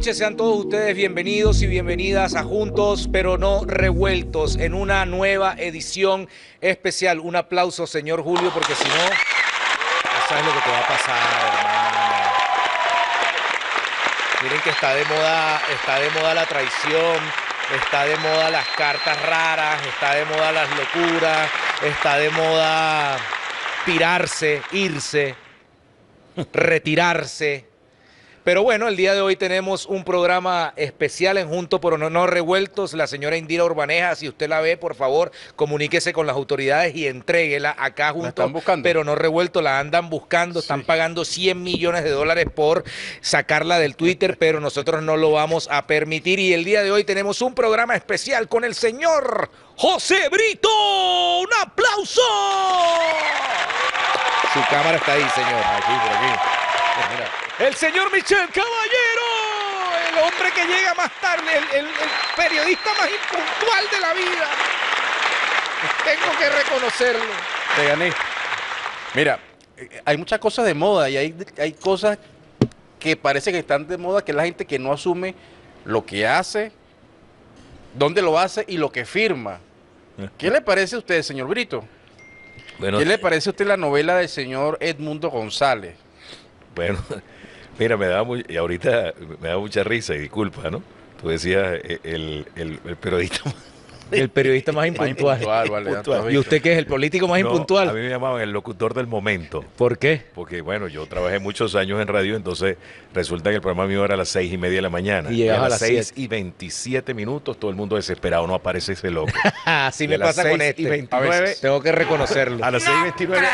noches, sean todos ustedes bienvenidos y bienvenidas a Juntos pero no revueltos en una nueva edición especial. Un aplauso, señor Julio, porque si no, no sabes lo que te va a pasar, hermano. Miren que está de moda, está de moda la traición, está de moda las cartas raras, está de moda las locuras, está de moda tirarse, irse, retirarse. Pero bueno, el día de hoy tenemos un programa especial en Junto pero no, no Revueltos. La señora Indira Urbaneja, si usted la ve, por favor, comuníquese con las autoridades y entréguela acá junto. están buscando. Pero no revuelto, la andan buscando, están pagando 100 millones de dólares por sacarla del Twitter, pero nosotros no lo vamos a permitir. Y el día de hoy tenemos un programa especial con el señor José Brito. ¡Un aplauso! Su cámara está ahí, señor. Aquí, por aquí. Pues mira, El señor Michel Caballero, el hombre que llega más tarde, el, el- el periodista más impuntual de la vida. Tengo que reconocerlo. te gané. Mira, eh, hay muchas cosas de moda y hay, hay cosas que parece que están de moda, que es la gente que no asume lo que hace, dónde lo hace y lo que firma. ¿Qué le parece a usted, señor Brito? Bueno, ¿Qué le parece a usted la novela del señor Edmundo González? bueno, mira, me da muy, y ahorita me da mucha risa y disculpa, ¿no? Tú decías eh, el, el- el periodista más El periodista más impuntual. vale, ¿Y usted qué es el político más No, impuntual? A mí me llamaban el locutor del momento. ¿Por qué? Porque, bueno, yo trabajé muchos años en radio, entonces resulta que el programa mío era a las seis y media de la mañana. Y llegaba a a las las seis siete. y veintisiete minutos, todo el mundo desesperado, no aparece ese loco. Así Y me a las pasa con seis y este. 29, Tengo que reconocerlo. a las seis y veintinueve.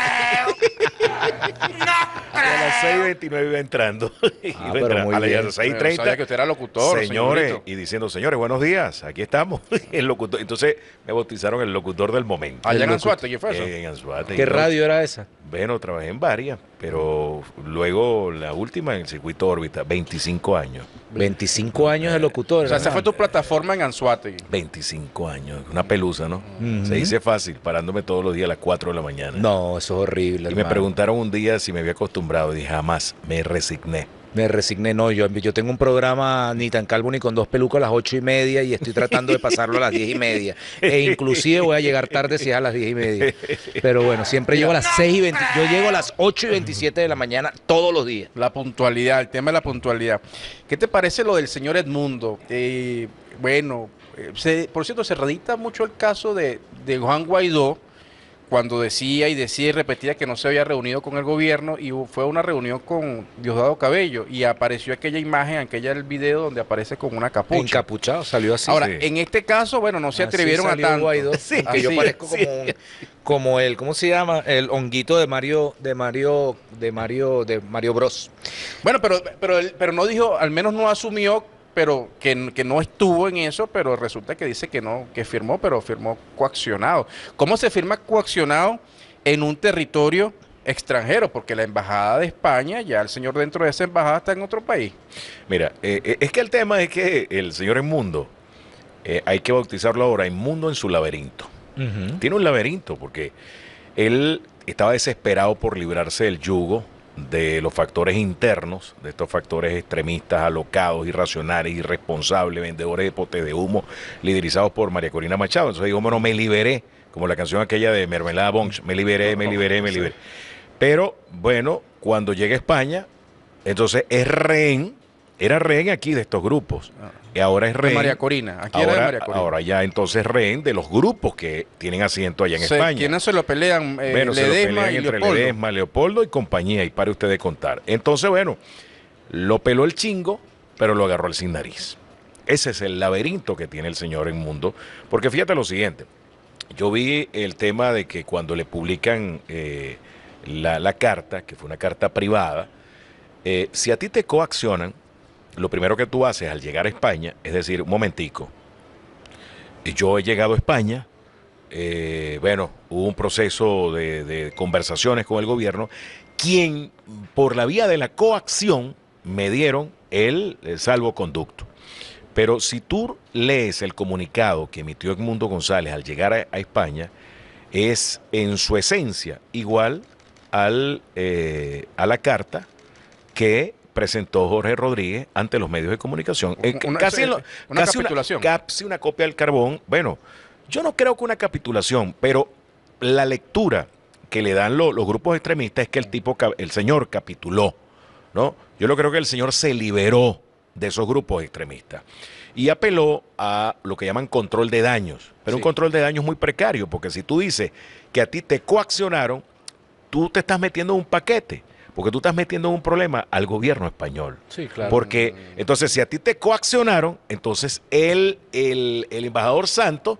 a las seis y veintinueve iba entrando. Iba Ah, pero entrando. muy a las bien. seis y Pero no treinta. sabía que usted era locutor, señor señores, y diciendo, señores, buenos días, aquí estamos. El locutor. Entonces me bautizaron el locutor del momento. Allá en Anzuategui locutor- fue eso. Eh, en Anzuategui, ¿Qué radio era esa? Bueno, trabajé en varias, pero luego la última en el circuito órbita, 25 años. 25 años de locutor. O sea, esa fue tu plataforma en Anzuategui. 25 años, una pelusa, ¿no? Se dice fácil, parándome todos los días a las 4 de la mañana. No, eso es horrible. Y me preguntaron un día si me había acostumbrado y dije, jamás, me resigné. Me resigné, no, yo, yo tengo un programa ni tan calvo ni con dos pelucas a las ocho y media y estoy tratando de pasarlo a las diez y media. E inclusive voy a llegar tarde si es a las diez y media. Pero bueno, siempre llego a las seis y veinte, yo llego a las ocho y veintisiete de la mañana todos los días. La puntualidad, el tema de la puntualidad. ¿Qué te parece lo del señor Edmundo? Eh, bueno, eh, se- por cierto, se redita mucho el caso de, de Juan Guaidó cuando decía y decía y repetía que no se había reunido con el gobierno y fue una reunión con Diosdado Cabello y apareció aquella imagen, aquella el video donde aparece con una capucha. Encapuchado, salió así. Ahora, sí. en este caso, bueno, no se Así atrevieron a tanto. Guaidó, aunque yo Así, parezco sí. como, un- como el, ¿cómo se llama? El honguito de Mario, de Mario, de Mario, de Mario Bros. Bueno, pero, pero, pero no dijo, al menos no asumió, pero que, que no estuvo en eso, pero resulta que dice que no, que firmó, pero firmó coaccionado. ¿Cómo se firma coaccionado en un territorio extranjero? Porque la embajada de España, ya el señor dentro de esa embajada está en otro país. Mira, eh, eh, es que el tema es que el señor Inmundo, eh, hay que bautizarlo ahora, Inmundo en su laberinto. Tiene un laberinto porque él estaba desesperado por librarse del yugo de los factores internos, de estos factores extremistas, alocados, irracionales, irresponsables, vendedores de potes de humo, liderizados por María Corina Machado. Entonces digo, bueno, me liberé, como la canción aquella de Mermelada Bunch, me liberé, me liberé, me liberé. Pero bueno, cuando llega a España, entonces es rehén, era rehén aquí de estos grupos. Y ahora es De rehén. María Corina. Aquí era de Ahora, María Corina. ahora ya entonces rehén de los grupos que tienen asiento allá en Se- España. ¿Quiénes se lo pelean? Eh, bueno, se lo pelean y entre Leopoldo. Ledesma, Leopoldo y compañía, y para usted de contar. Entonces, bueno, lo peló el chingo, pero lo agarró el sin nariz. Ese es el laberinto que tiene el señor en mundo. Porque fíjate lo siguiente, yo vi el tema de que cuando le publican eh, la, la carta, que fue una carta privada, eh, si a ti te coaccionan, lo primero que tú haces al llegar a España es decir, un momentico, yo he llegado a España, eh, bueno, hubo un proceso de, conversaciones con el gobierno, quien por la vía de la coacción me dieron el, salvoconducto. Pero si tú lees el comunicado que emitió Edmundo González al llegar a, a España, es en su esencia igual al, eh, a la carta que presentó Jorge Rodríguez ante los medios de comunicación. Eh, Una- casi una casi capitulación. casi una copia del carbón. Bueno, yo no creo que una capitulación, pero la lectura que le dan lo- los grupos extremistas es que el tipo, el señor capituló, ¿no? Yo lo creo que el señor se liberó de esos grupos extremistas y apeló a lo que llaman control de daños, pero un control de daños muy precario, porque si tú dices que a ti te coaccionaron, tú te estás metiendo en un paquete, porque tú estás metiendo en un problema al gobierno español. Sí, claro. Porque entonces si a ti te coaccionaron, entonces él, el, el embajador Santos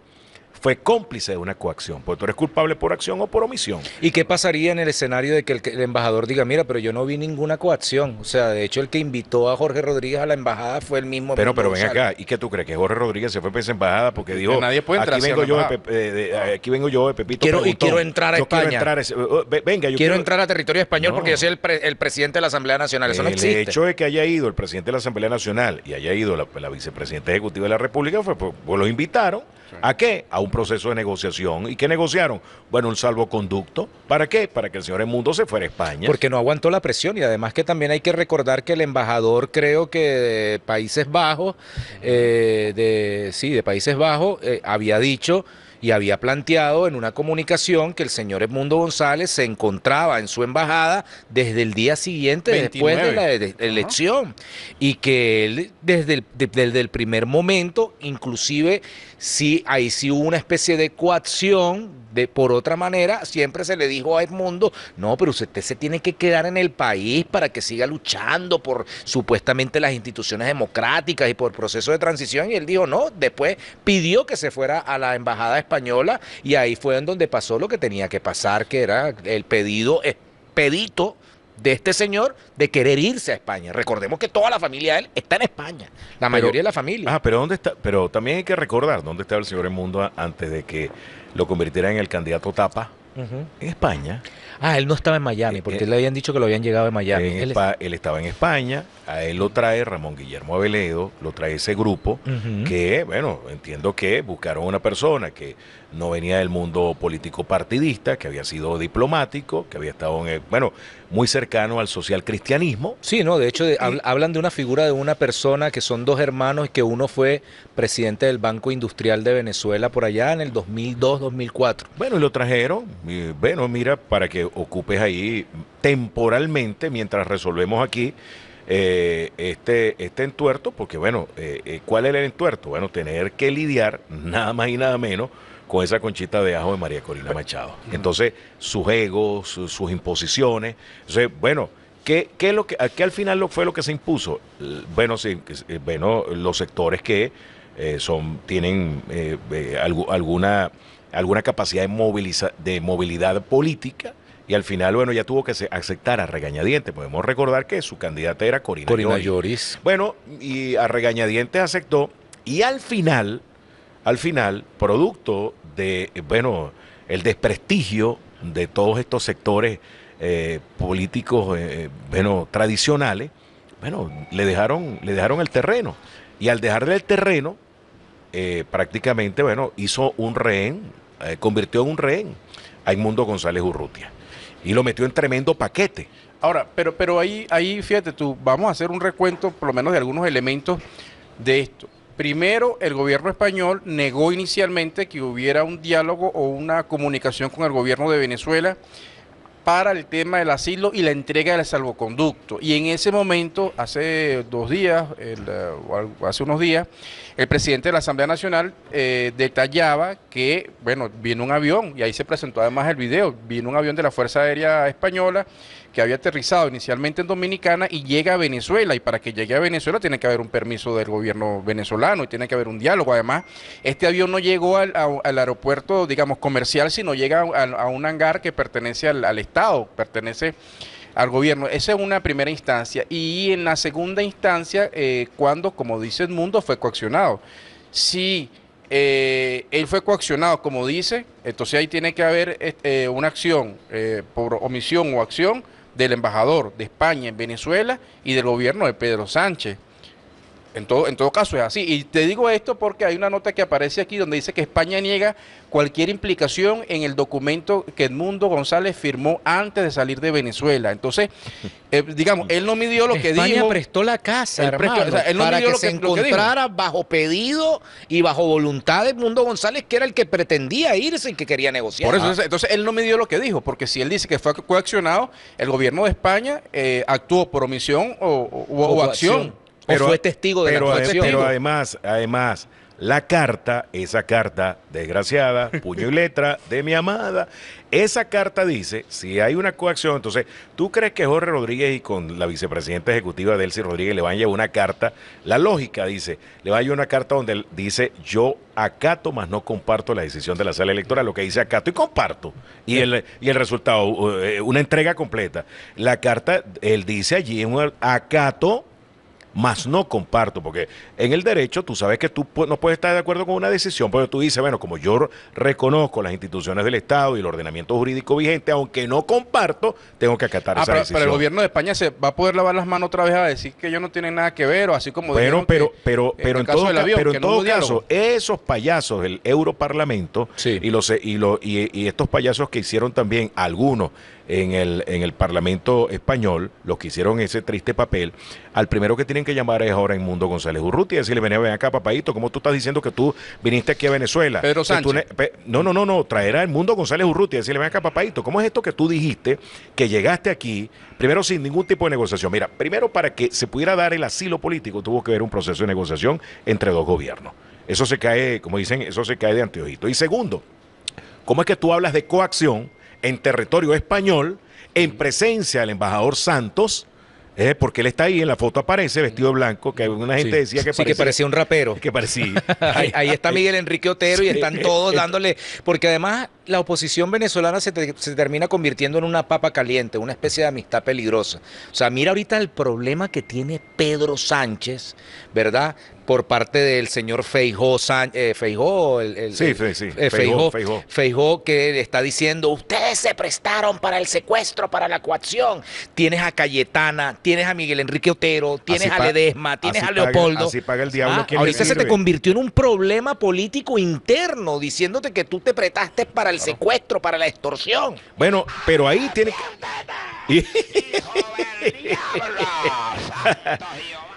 fue cómplice de una coacción, porque tú eres culpable por acción o por omisión. ¿Y qué pasaría en el escenario de que el, que el embajador diga, mira, pero yo no vi ninguna coacción? O sea, de hecho, el que invitó a Jorge Rodríguez a la embajada fue el mismo. Pero, pero ven acá, ¿y qué tú crees? Que Jorge Rodríguez se fue para esa embajada porque dijo, nadie puede entrar aquí vengo, la yo de, embajada". Pe- de- de- aquí vengo yo de Pepito Quiero- y quiero entrar a Yo quiero España. entrar a ese- uh, ve- venga, yo Quiero entrar a territorio español No. porque yo soy el, pre- el presidente de la Asamblea Nacional. Eso no el existe. hecho de que haya ido el presidente de la Asamblea Nacional y haya ido la, la vicepresidenta ejecutiva de la República fue pues, pues los invitaron a qué? A un proceso de negociación. ¿Y qué negociaron? Bueno, un salvoconducto. ¿Para qué? Para que el señor Mundo se fuera a España. Porque no aguantó la presión y además que también hay que recordar que el embajador creo que de Países Bajos, eh, de, sí, de Países Bajos, eh, había dicho y había planteado en una comunicación que el señor Edmundo González se encontraba en su embajada desde el día siguiente, después de la 29. de- de elección, y que él desde el, de- desde el primer momento, inclusive, sí, ahí sí hubo una especie de coacción, de, por otra manera, siempre se le dijo a Edmundo, no, pero usted se tiene que quedar en el país para que siga luchando por supuestamente las instituciones democráticas y por proceso de transición, y él dijo, no, después pidió que se fuera a la embajada española, y ahí fue en donde pasó lo que tenía que pasar, que era el pedido expedito de este señor de querer irse a España. Recordemos que toda la familia de él está en España, la mayoría de la familia. Ah, pero ¿dónde está? Pero también hay que recordar dónde estaba el señor Mundo a- antes de que lo convirtiera en el candidato tapa. En España. Ah, él no estaba en Miami, porque eh, le habían dicho que lo habían llegado de Miami. Él- él estaba en España, a él lo trae Ramón Guillermo Aveledo, lo trae ese grupo, que, bueno, entiendo que buscaron una persona que no venía del mundo político partidista, que había sido diplomático, que había estado, en el- bueno, muy cercano al social cristianismo. Sí, no, de hecho de- hablan de una figura de una persona que son dos hermanos y que uno fue presidente del Banco Industrial de Venezuela por allá en el 2002-2004. Bueno, y lo trajeron, y, bueno, mira, para que ocupes ahí temporalmente mientras resolvemos aquí eh, este, este entuerto, porque bueno, eh, eh, ¿cuál era el entuerto? Bueno, tener que lidiar nada más y nada menos con esa conchita de ajo de María Corina Machado. Entonces, sus egos, su- sus imposiciones. Entonces, bueno, ¿qué, qué es lo que, qué al final lo, fue lo que se impuso? Bueno, sí, eh, bueno los sectores que eh, son, tienen eh, eh, algu- alguna, alguna capacidad de, moviliza- de movilidad política. Y al final, bueno, ya tuvo que aceptar a regañadientes. Podemos recordar que su candidata era Corina, Corina Lloris. Lloris. Bueno, y a regañadientes aceptó. Y al final, al final, producto de, eh, bueno, el desprestigio de todos estos sectores eh, políticos, eh, bueno, tradicionales, bueno, le dejaron, le dejaron el terreno. Y al dejarle el terreno, eh, prácticamente, bueno, hizo un rehén, eh, convirtió en un rehén a Inmundo González Urrutia. Y lo metió en tremendo paquete. Ahora, pero, pero ahí, ahí, fíjate tú, vamos a hacer un recuento por lo menos de algunos elementos de esto. Primero, el gobierno español negó inicialmente que hubiera un diálogo o una comunicación con el gobierno de Venezuela para el tema del asilo y la entrega del salvoconducto. Y en ese momento, hace dos días, el, eh, hace unos días, el presidente de la Asamblea Nacional eh, detallaba que, bueno, vino un avión, y ahí se presentó además el video, vino un avión de la Fuerza Aérea Española que había aterrizado inicialmente en Dominicana y llega a Venezuela, y para que llegue a Venezuela tiene que haber un permiso del gobierno venezolano y tiene que haber un diálogo. Además, este avión no llegó al, aeropuerto, digamos, comercial, sino llega a, un hangar que pertenece al Estado, pertenece al gobierno. Esa es una primera instancia. Y en la segunda instancia, eh, cuando, como dice el mundo, fue coaccionado. Si eh, él fue coaccionado, como dice, entonces ahí tiene que haber este, una acción eh, por omisión o acción del embajador de España en Venezuela y del gobierno de Pedro Sánchez. En todo, en todo caso es así. Y te digo esto porque hay una nota que aparece aquí donde dice que España niega cualquier implicación en el documento que Edmundo González firmó antes de salir de Venezuela. Entonces, eh, digamos, él no midió lo que España dijo. prestó la casa, Él prestó- hermano, o sea, él no para midió que lo se que- lo que dijo. encontrara bajo pedido y bajo voluntad de Edmundo González, que era el que pretendía irse y que quería negociar. Por eso, entonces, entonces, él no midió lo que dijo, porque si él dice que fue coaccionado, el gobierno de España eh, actuó por omisión o, o- o O acción. O fue testigo de pero, la ade- coacción. pero además, además, la carta, esa carta desgraciada, puño y letra de mi amada, esa carta dice, si hay una coacción, entonces, ¿tú crees que Jorge Rodríguez y con la vicepresidenta ejecutiva Delcy Rodríguez le van a llevar una carta? La lógica dice, le va a llevar una carta donde él dice, yo acato, más no comparto la decisión de la sala electoral, lo que dice acato y comparto. Y el, y el resultado, eh, una entrega completa. La carta, él dice allí, acato, más no comparto, porque en el derecho tú sabes que tú no puedes estar de acuerdo con una decisión, pero tú dices, bueno, como yo reconozco las instituciones del Estado y el ordenamiento jurídico vigente, aunque no comparto, tengo que acatar Ah, esa pero, decisión. pero el gobierno de España se va a poder lavar las manos otra vez a decir que ellos no tienen nada que ver, o así como pero, que- pero, en pero el en todo, avión, pero en no todo caso, esos payasos del Europarlamento Sí. y, los, y, los, y, y estos payasos que hicieron también algunos en el, en el Parlamento español, los que hicieron ese triste papel, al primero que tienen que llamar es ahora Mundo González Urruti y decirle, ven, ven acá, papadito, ¿cómo tú estás diciendo que tú viniste aquí a Venezuela? Pedro tú Sánchez. no, no, no, no, traer al Mundo González Urruti y decirle, ven acá, papadito, ¿cómo es esto que tú dijiste que llegaste aquí, primero sin ningún tipo de negociación? Mira, primero para que se pudiera dar el asilo político tuvo que haber un proceso de negociación entre dos gobiernos. Eso se cae, como dicen, eso se cae de anteojito. Y segundo, ¿cómo es que tú hablas de coacción en territorio español en presencia del embajador Santos? Eh, porque él está ahí, en la foto aparece vestido de blanco, que una gente Sí. decía que Sí, que parecía un rapero. que parecía. Ahí, ahí está Miguel Enrique Otero y están todos dándole, porque además la oposición venezolana se, te- se termina convirtiendo en una papa caliente, una especie de amistad peligrosa. O sea, mira ahorita el problema que tiene Pedro Sánchez, ¿verdad? Por parte del señor Feijó, San- eh, Feijó, el, el- Sí, sí, sí. eh, Feijó, Feijó, Feijó. Feijó que está diciendo, ustedes se prestaron para el secuestro, para la coacción. Tienes a Cayetana, tienes a Miguel Enrique Otero, tienes Así a Ledesma, tienes a paga- Leopoldo. así paga el diablo Ah, ahorita se te convirtió en un problema político interno, diciéndote que tú te prestaste para el secuestro, para la extorsión. Bueno, pero ahí tiene que... Y-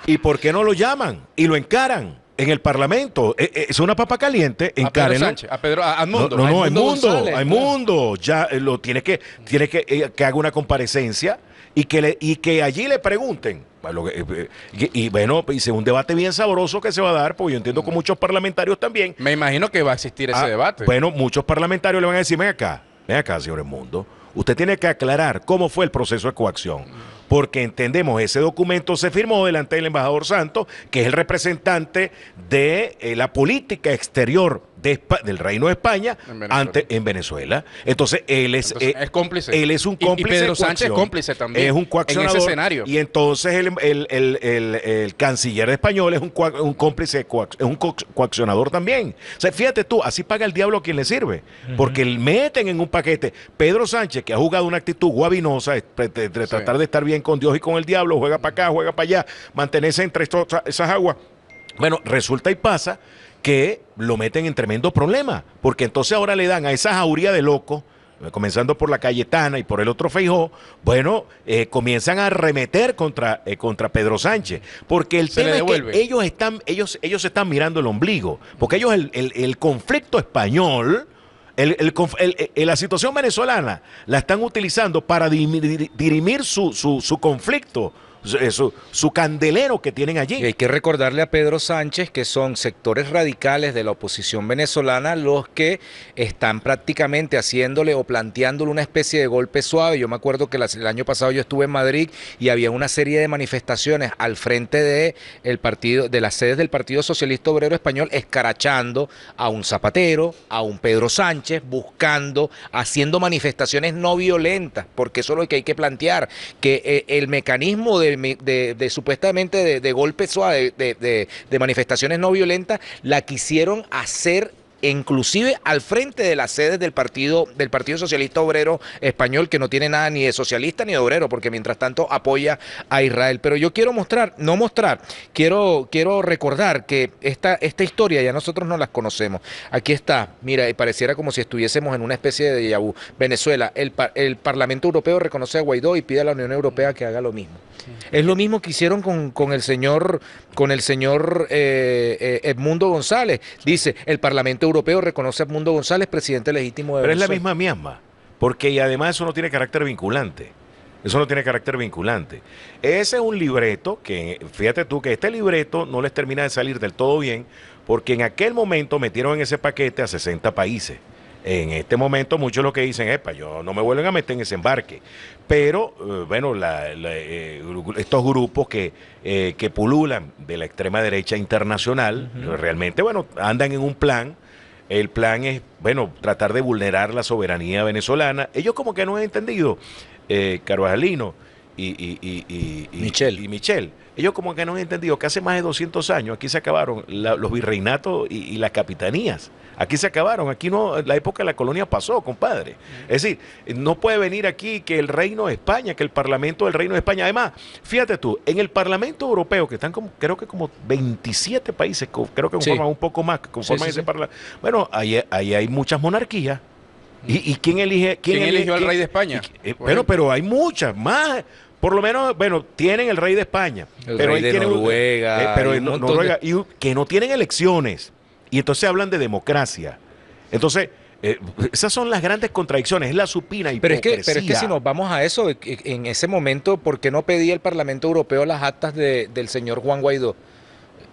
¿Y por qué no lo llaman y lo encaran en el Parlamento? Eh, eh, Es una papa caliente, a Pedro. Sánchez, a Pedro, a, a No, no, no, a mundo, claro. mundo. Ya eh, lo tiene que, tiene que, eh, que haga una comparecencia y que le, y que allí le pregunten. Y, y bueno, y sea un debate bien sabroso que se va a dar, porque yo entiendo que muchos parlamentarios también. Me imagino que va a existir ese Ah, debate. Bueno, muchos parlamentarios le van a decir, ven acá, ven acá, señor Mundo. Usted tiene que aclarar cómo fue el proceso de coacción. Porque entendemos, ese documento se firmó delante del embajador Santos, que es el representante de eh, la política exterior de del Reino de España En Venezuela. ante, en Venezuela. Entonces, él es, Entonces, eh, es cómplice. Él es un Y- y cómplice. Pedro de Sánchez es cómplice también Es un en ese coaccionador. escenario. Y entonces el, el- el- el- el canciller de español es un, cómplice, es un co- coaccionador también. O sea, fíjate tú, así paga el diablo a quien le sirve. Porque le meten en un paquete. Pedro Sánchez, que ha jugado una actitud guabinosa, de, de- de Sí. tratar de estar bien con Dios y con el diablo, juega para acá, juega para allá, mantenerse entre estos- esas aguas. Bueno, resulta y pasa que lo meten en tremendo problema, porque entonces ahora le dan a esa jauría de locos, comenzando por la Cayetana y por el otro Feijó, bueno, eh, comienzan a arremeter contra, eh, contra Pedro Sánchez, porque el Se tema es que ellos están, ellos, ellos están mirando el ombligo, porque ellos el, el- el conflicto español, el- el conf- el- el- la situación venezolana la están utilizando para dirimir su, su, su conflicto, su, eh, su- su candelero que tienen allí. Y hay que recordarle a Pedro Sánchez que son sectores radicales de la oposición venezolana los que están prácticamente haciéndole o planteándole una especie de golpe suave. Yo me acuerdo que el año pasado yo estuve en Madrid y había una serie de manifestaciones al frente de el partido, de las sedes del Partido Socialista Obrero Español, escarachando a un Zapatero, a un Pedro Sánchez, buscando, haciendo manifestaciones no violentas, porque eso es lo que hay que plantear, que eh, el mecanismo de, de- de supuestamente de, de golpe suave, de, de- de manifestaciones no violentas, la quisieron hacer inclusive al frente de las sedes del partido, del Partido Socialista Obrero Español, que no tiene nada ni de socialista ni de obrero, porque mientras tanto apoya a Israel. Pero yo quiero mostrar, no mostrar, quiero, quiero recordar que esta, esta historia ya nosotros no las conocemos. Aquí está, mira, y pareciera como si estuviésemos en una especie de déjà Venezuela, el, el Parlamento Europeo reconoce a Guaidó y pide a la Unión Europea que haga lo mismo. Es lo mismo que hicieron con, con el señor, con el señor eh, eh, Edmundo González. Dice, el Parlamento Europeo reconoce a Edmundo González presidente legítimo de Pero es la misma misma, porque y además eso no tiene carácter vinculante. Eso no tiene carácter vinculante. Ese es un libreto que, fíjate tú, que este libreto no les termina de salir del todo bien, porque en aquel momento metieron en ese paquete a 60 países. En este momento muchos lo que dicen, es, yo no me vuelven a meter en ese embarque. Pero, eh, bueno, eh, estos grupos que, eh, que pululan de la extrema derecha internacional, realmente, bueno, andan en un plan. El plan es, bueno, tratar de vulnerar la soberanía venezolana. Ellos como que no han entendido, eh, Carvajalino y, y, y, y, Michel. y Michel ellos como que no han entendido que hace más de 200 años aquí se acabaron los virreinatos y, las capitanías. Aquí se acabaron, aquí no, la época de la colonia pasó, compadre. Es decir, no puede venir aquí que el reino de España, que el parlamento del reino de España. Además, fíjate tú, en el parlamento europeo, que están como, creo que como 27 países, creo que conforman un poco más, conforman ese parlamento. Bueno, ahí, ahí hay muchas monarquías. ¿Y, quién elige? ¿Quién, eligió al rey de España? Eh, pero, pero hay muchas más. Por lo menos, bueno, tienen el rey de España. El pero rey de Noruega. Eh, pero Noruega, y que no tienen elecciones. Y entonces hablan de democracia. Entonces, eh, esas son las grandes contradicciones, es la supina y Pero es, que, pero es que si nos vamos a eso, en ese momento, ¿por qué no pedía el Parlamento Europeo las actas del señor Juan Guaidó?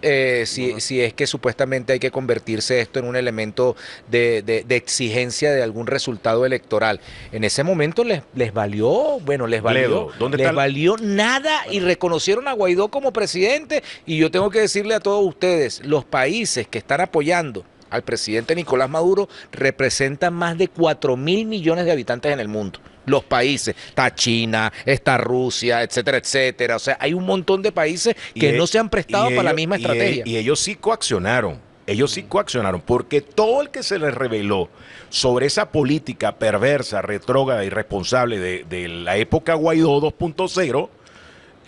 Eh, si, si, es que supuestamente hay que convertirse esto en un elemento de, de, exigencia de algún resultado electoral. En ese momento les, les valió, bueno, les valió, les valió nada y reconocieron a Guaidó como presidente. Y yo tengo que decirle a todos ustedes, los países que están apoyando al presidente Nicolás Maduro representan más de 4 mil millones de habitantes en el mundo los países. Está China, está Rusia, etcétera, etcétera. O sea, hay un montón de países que no se han prestado para la misma estrategia. Y, ellos sí coaccionaron. Ellos sí coaccionaron, porque todo el que se les reveló sobre esa política perversa, retrógrada, irresponsable de, de la época Guaidó 2.0,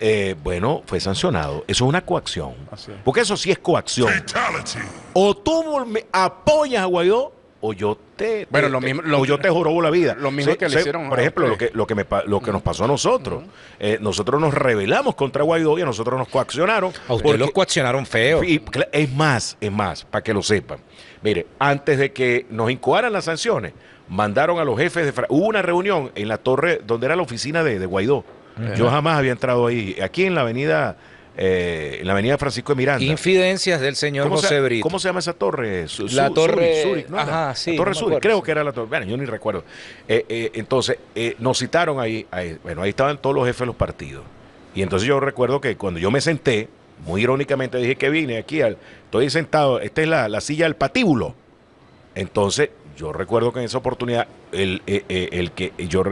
eh, bueno, fue sancionado. Eso es una coacción. Porque eso sí es coacción. O tú apoyas a Guaidó o yo te, bueno lo mismo lo, yo te jorobo la vida. lo mismo que le hicieron por ejemplo lo que lo que me, lo que nos pasó a nosotros. Eh, nosotros nos rebelamos contra Guaidó y a nosotros nos coaccionaron a ustedes los coaccionaron feo. Es más es más para que lo sepan. Mire antes de que nos incoaran las sanciones mandaron a los jefes de hubo una reunión en la torre donde era la oficina de, Guaidó. Yo jamás había entrado ahí aquí en la avenida eh, en la avenida Francisco de Miranda. Infidencias del señor José Brito. ¿Cómo se llama esa torre? la torre Ajá, sí, torre Sur, creo que era la torre. Bueno, yo ni recuerdo. Eh, eh, entonces, nos citaron ahí, bueno, ahí estaban todos los jefes de los partidos. Y entonces yo recuerdo que cuando yo me senté, muy irónicamente dije que vine aquí, al, estoy sentado, esta es la, silla del patíbulo. Entonces, yo recuerdo que en esa oportunidad, el, el que yo,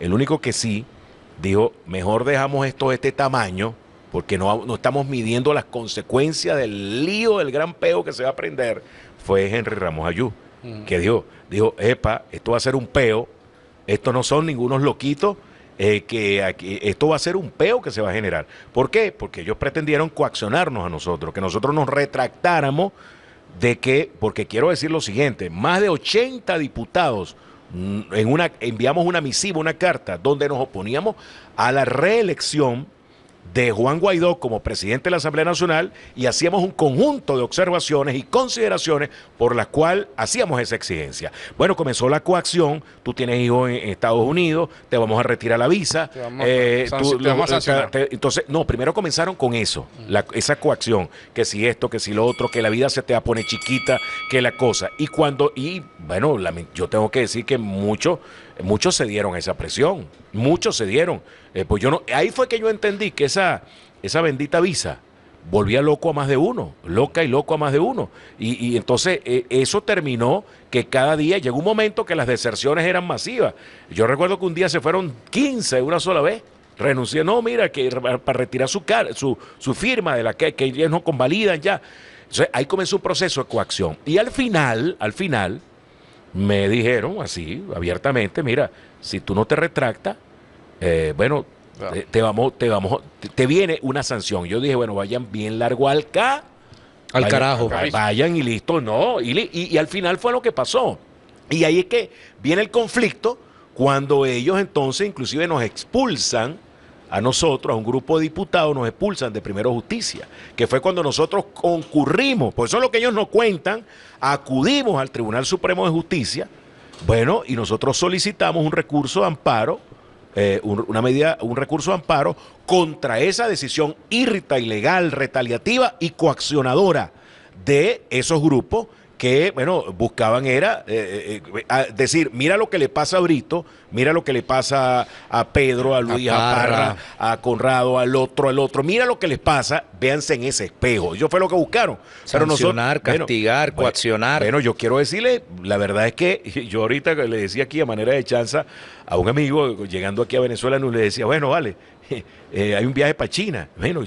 el único que sí dijo, mejor dejamos esto de este tamaño porque no, no, estamos midiendo las consecuencias del lío, del gran peo que se va a prender, fue Henry Ramos Ayú, que dijo, dijo, epa, esto va a ser un peo, estos no son ningunos loquitos, eh, que aquí, esto va a ser un peo que se va a generar. ¿Por qué? Porque ellos pretendieron coaccionarnos a nosotros, que nosotros nos retractáramos de que, porque quiero decir lo siguiente, más de 80 diputados mm, en una, enviamos una misiva, una carta, donde nos oponíamos a la reelección de Juan Guaidó como presidente de la Asamblea Nacional y hacíamos un conjunto de observaciones y consideraciones por las cuales hacíamos esa exigencia. Bueno, comenzó la coacción, tú tienes hijos en, Estados Unidos, te vamos a retirar la visa. entonces, no, primero comenzaron con eso, esa coacción, que si esto, que si lo otro, que la vida se te va a poner chiquita, que la cosa. Y cuando, y bueno, yo tengo que decir que muchos muchos se dieron esa presión, muchos se dieron. Eh, pues yo no, ahí fue que yo entendí que esa, esa bendita visa volvía loco a más de uno, loca y loco a más de uno. Y, entonces eh, eso terminó que cada día llegó un momento que las deserciones eran masivas. Yo recuerdo que un día se fueron 15 una sola vez. Renuncié, no, mira, que para retirar su, su, su firma de la que, que ellos no convalidan ya. Entonces ahí comenzó un proceso de coacción. Y al final, al final, me dijeron así, abiertamente, mira, si tú no te retractas, eh, bueno, Claro. te, te vamos, te vamos, te, te viene una sanción. Yo dije, bueno, vayan bien largo al K. Al vayan- carajo. va- Vayan y listo, no. Y, y- y al final fue lo que pasó. Y ahí es que viene el conflicto cuando ellos entonces inclusive nos expulsan a nosotros, a un grupo de diputados, nos expulsan de Primero Justicia, que fue cuando nosotros concurrimos, por eso es lo que ellos nos cuentan, acudimos al Tribunal Supremo de Justicia, bueno, y nosotros solicitamos un recurso de amparo, eh, un- una medida, un recurso de amparo contra esa decisión irrita, ilegal, retaliativa y coaccionadora de esos grupos que, bueno, buscaban era eh, eh, a decir, mira lo que le pasa a Brito, mira lo que le pasa a Pedro, a Luis, a Parra. A Conrado, al otro, al otro, mira lo que les pasa, véanse en ese espejo. Eso fue lo que buscaron. Sancionar, castigar, bueno, coaccionar. Bueno, yo quiero decirle, la verdad es que yo ahorita le decía aquí a manera de chanza a un amigo, llegando aquí a Venezuela, nos le decía, bueno, vale, eh, hay un viaje para China. Bueno,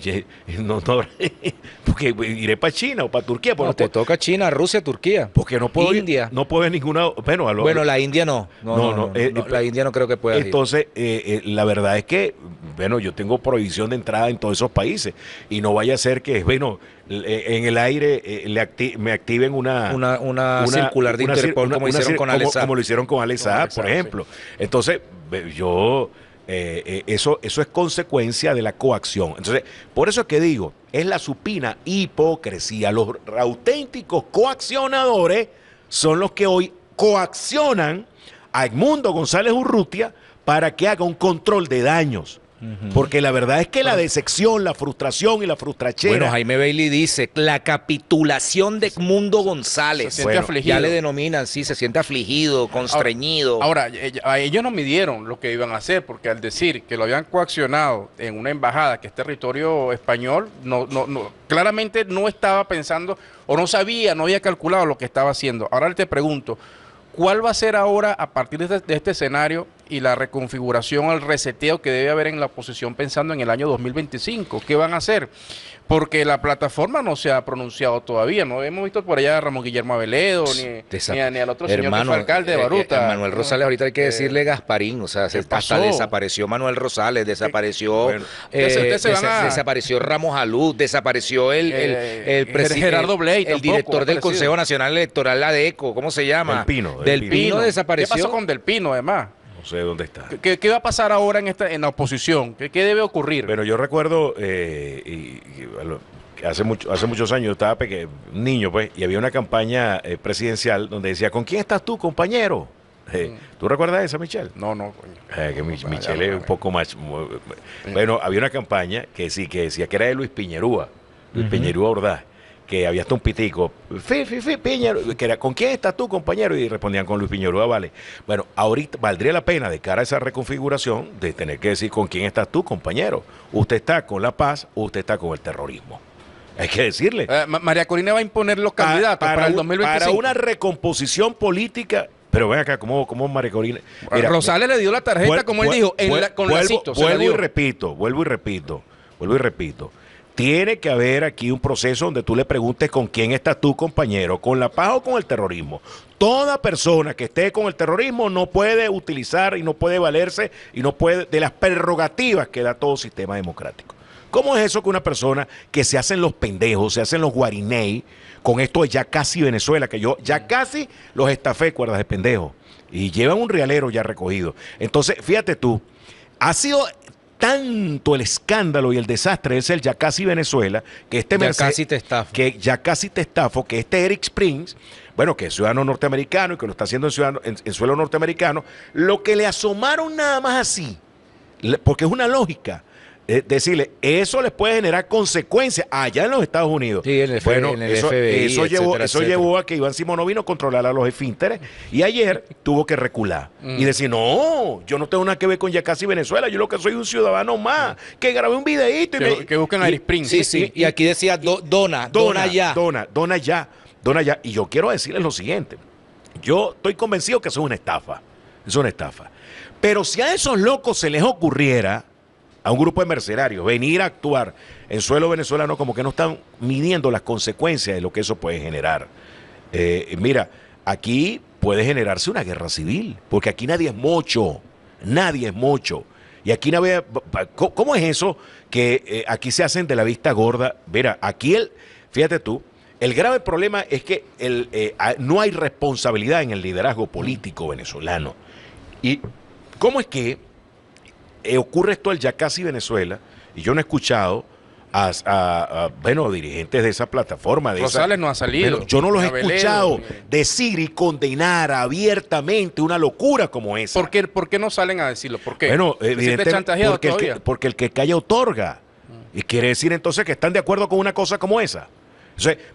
no, no, porque iré para China o para Turquía. pues No, no te puedo- toca China, Rusia, Turquía. porque no puedo ir- India. no puedo ninguna, bueno, a lo- Bueno, la India no. No, No, eh, eh, la India no creo que pueda ir. entonces, eh, eh, la verdad es que, bueno, yo tengo prohibición de entrada en todos esos países y no vaya a ser que, bueno, en el aire le acti- me activen una, Una- una circular de una Interpol como hicieron con como, como lo hicieron con Alex por sí. ejemplo. Entonces, yo, eh, eh, eso, eso es consecuencia de la coacción. Entonces, por eso es que digo, es la supina hipocresía. Los auténticos coaccionadores son los que hoy coaccionan a Edmundo González Urrutia para que haga un control de daños. Porque la verdad es que la decepción, la frustración y la frustrachera. Bueno, Jaime Bailey dice, la capitulación de Mundo González. Se siente Bueno, afligido. Ya le denominan, sí, se siente afligido, constreñido. Ahora, ell- a ellos no midieron lo que iban a hacer, porque al decir que lo habían coaccionado en una embajada que es territorio español, no, no, no, claramente no estaba pensando o no sabía, no había calculado lo que estaba haciendo. Ahora te pregunto, ¿cuál va a ser ahora, a partir de este, de este escenario y la reconfiguración, el reseteo que debe haber en la oposición pensando en el año 2025? ¿Qué van a hacer? Porque la plataforma no se ha pronunciado todavía. No hemos visto por allá a Ramón Guillermo Aveledo, ni, ni, a- ni al otro señor que Hermano, fue alcalde de eh, eh, Baruta. Manuel Rosales, ahorita hay que Eh, decirle Gasparín, o sea, se, ¿qué hasta pasó? desapareció Manuel Rosales, desapareció, Bueno, eh, ustedes se- ustedes se van desa- a- desapareció Ramos Alud, desapareció el, el, Eh, el presi- Gerardo el- Blake el, tampoco, director del. Consejo Nacional Electoral, la DECO, ¿cómo se llama? Del Pino, del Del Pino. Pino, desapareció. ¿Qué pasó con Del Pino, además? No sé dónde está. ¿Qué- ¿Qué, qué va a pasar ahora en esta en la oposición? ¿Qué, qué debe ocurrir? Pero yo recuerdo, eh, y- y, bueno, que hace, mucho, hace muchos años yo estaba pequeño, niño, pues, y había una campaña eh, presidencial donde decía, ¿con quién estás tú, compañero? Eh, ¿Tú recuerdas esa, Michelle? no, no, coño. Eh, que Ya, Michelle es un poco más... mu- Bueno, había una campaña que sí, que decía que era de Luis Piñerúa, Luis Piñerúa Ordaz, que había hasta un pitico, fi, fi, fi, Piñerúa, que era, ¿con quién estás tú, compañero? Y respondían con Luis Piñerúa, vale. Bueno, ahorita valdría la pena, de cara a esa reconfiguración, de tener que decir con quién estás tú, compañero. ¿Usted está con la paz usted está con el terrorismo? Hay que decirle. Eh, Ma- María Corina va a imponer los Pa- candidatos para, el un- 2025. para una recomposición política. Pero ven acá, ¿cómo, cómo María Corina? Mira, Rosales le dio la tarjeta, Vuel- como él vuel- dijo, en vuel- la- con vuelvo, la vuelvo y repito, vuelvo y repito, vuelvo y repito. Tiene que haber aquí un proceso donde tú le preguntes con quién estás tú, compañero, con la paz o con el terrorismo. Toda persona que esté con el terrorismo no puede utilizar y no puede valerse y no puede de las prerrogativas que da todo sistema democrático. ¿Cómo es eso que una persona que se hacen los pendejos, se hacen los guarinei, con esto de ya casi Venezuela, que yo ya casi los estafé, cuerdas de pendejo, y llevan un realero ya recogido? Entonces, fíjate tú, ha sido tanto el escándalo y el desastre es el ya casi Venezuela, que este Ya casi te estafo. que ya casi te estafo, que este Eric Springs, bueno, que es ciudadano norteamericano y que lo está haciendo en, ciudadano- en- en suelo norteamericano, lo que le asomaron nada más así, le- porque es una lógica. Eh, decirle, eso les puede generar consecuencias allá en los Estados Unidos. Sí, en el bueno, en el eso, FBI, eso llevó, eso etcétera. llevó a que Iván Simonovino controlara los esfínteres y ayer tuvo que recular y decir, no, yo no tengo nada que ver con ya casi Venezuela, yo lo que soy un ciudadano más, que grabé un videíto y Que, me- que busquen a Prince. Sí, sí, y aquí decía do- dona, dona, ya. Dona, dona ya, dona ya. Y yo quiero decirles lo siguiente. Yo estoy convencido que eso es una estafa. Es una estafa. Pero si a esos locos se les ocurriera a un grupo de mercenarios venir a actuar en suelo venezolano como que no están midiendo las consecuencias de lo que eso puede generar. Eh, mira, aquí puede generarse una guerra civil, porque aquí nadie es mocho, nadie es mocho. Y aquí nadie, ¿cómo es eso que eh, aquí se hacen de la vista gorda? Mira, aquí el, fíjate tú, el grave problema es que el, eh, no hay responsabilidad en el liderazgo político venezolano. ¿Y cómo es que eh, ocurre esto al ya casi Venezuela? Y yo no he escuchado a, bueno, dirigentes de esa plataforma. De Rosales no ha salido. yo no los he escuchado decir y condenar abiertamente una locura como esa. ¿Por qué, ¿Por qué no salen a decirlo? ¿Por qué? Bueno, evidentemente, porque, el que, porque el que calla otorga. Y quiere decir entonces que están de acuerdo con una cosa como esa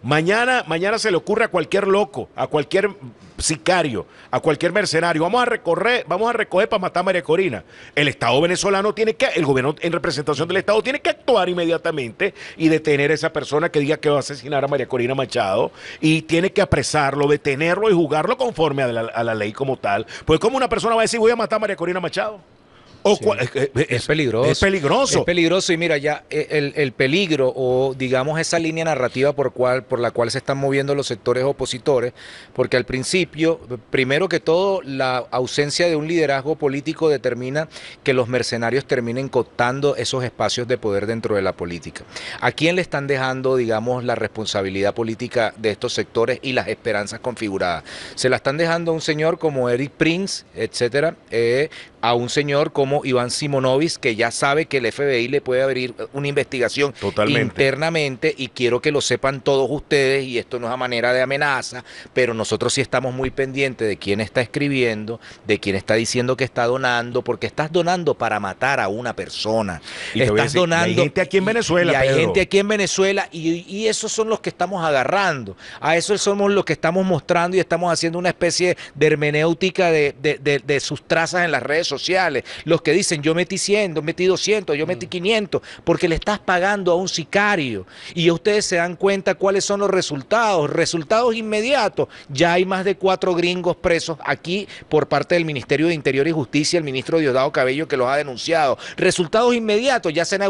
mañana, mañana se le ocurre a cualquier loco, a cualquier sicario, a cualquier mercenario, vamos a recorrer, vamos a recoger para matar a María Corina. El Estado venezolano tiene que, el gobierno en representación del Estado tiene que actuar inmediatamente y detener a esa persona que diga que va a asesinar a María Corina Machado y tiene que apresarlo, detenerlo y juzgarlo conforme a la, a la ley como tal. Pues como una persona va a decir voy a matar a María Corina Machado? Es, peligroso. Es peligroso. Es peligroso y mira, ya eh, el, peligro o digamos esa línea narrativa por, cual, por la cual se están moviendo los sectores opositores, porque al principio, primero que todo, la ausencia de un liderazgo político determina que los mercenarios terminen cooptando esos espacios de poder dentro de la política. ¿A quién le están dejando, digamos, la responsabilidad política de estos sectores y las esperanzas configuradas? Se la están dejando a un señor como Eric Prince, etcétera, eh, a un señor como Iván Simonovic, que ya sabe que el FBI le puede abrir una investigación internamente y quiero que lo sepan todos ustedes, y esto no es a manera de amenaza, pero nosotros sí estamos muy pendientes de quién está escribiendo, de quién está diciendo que está donando, porque estás donando para matar a una persona. Y estás donando. hay gente aquí en Venezuela. Y hay gente aquí en Venezuela, y, esos son los que estamos agarrando. A eso somos los que estamos mostrando y estamos haciendo una especie de hermenéutica de, de sus trazas en las redes sociales, los que dicen yo metí 100, yo metí 200, yo metí 500, mm. porque le estás pagando a un sicario. Y ustedes se dan cuenta cuáles son los resultados. Resultados inmediatos. Ya hay más de cuatro gringos presos aquí por parte del Ministerio de Interior y Justicia, el ministro Diosdado Cabello que los ha denunciado. Resultados inmediatos, ya se han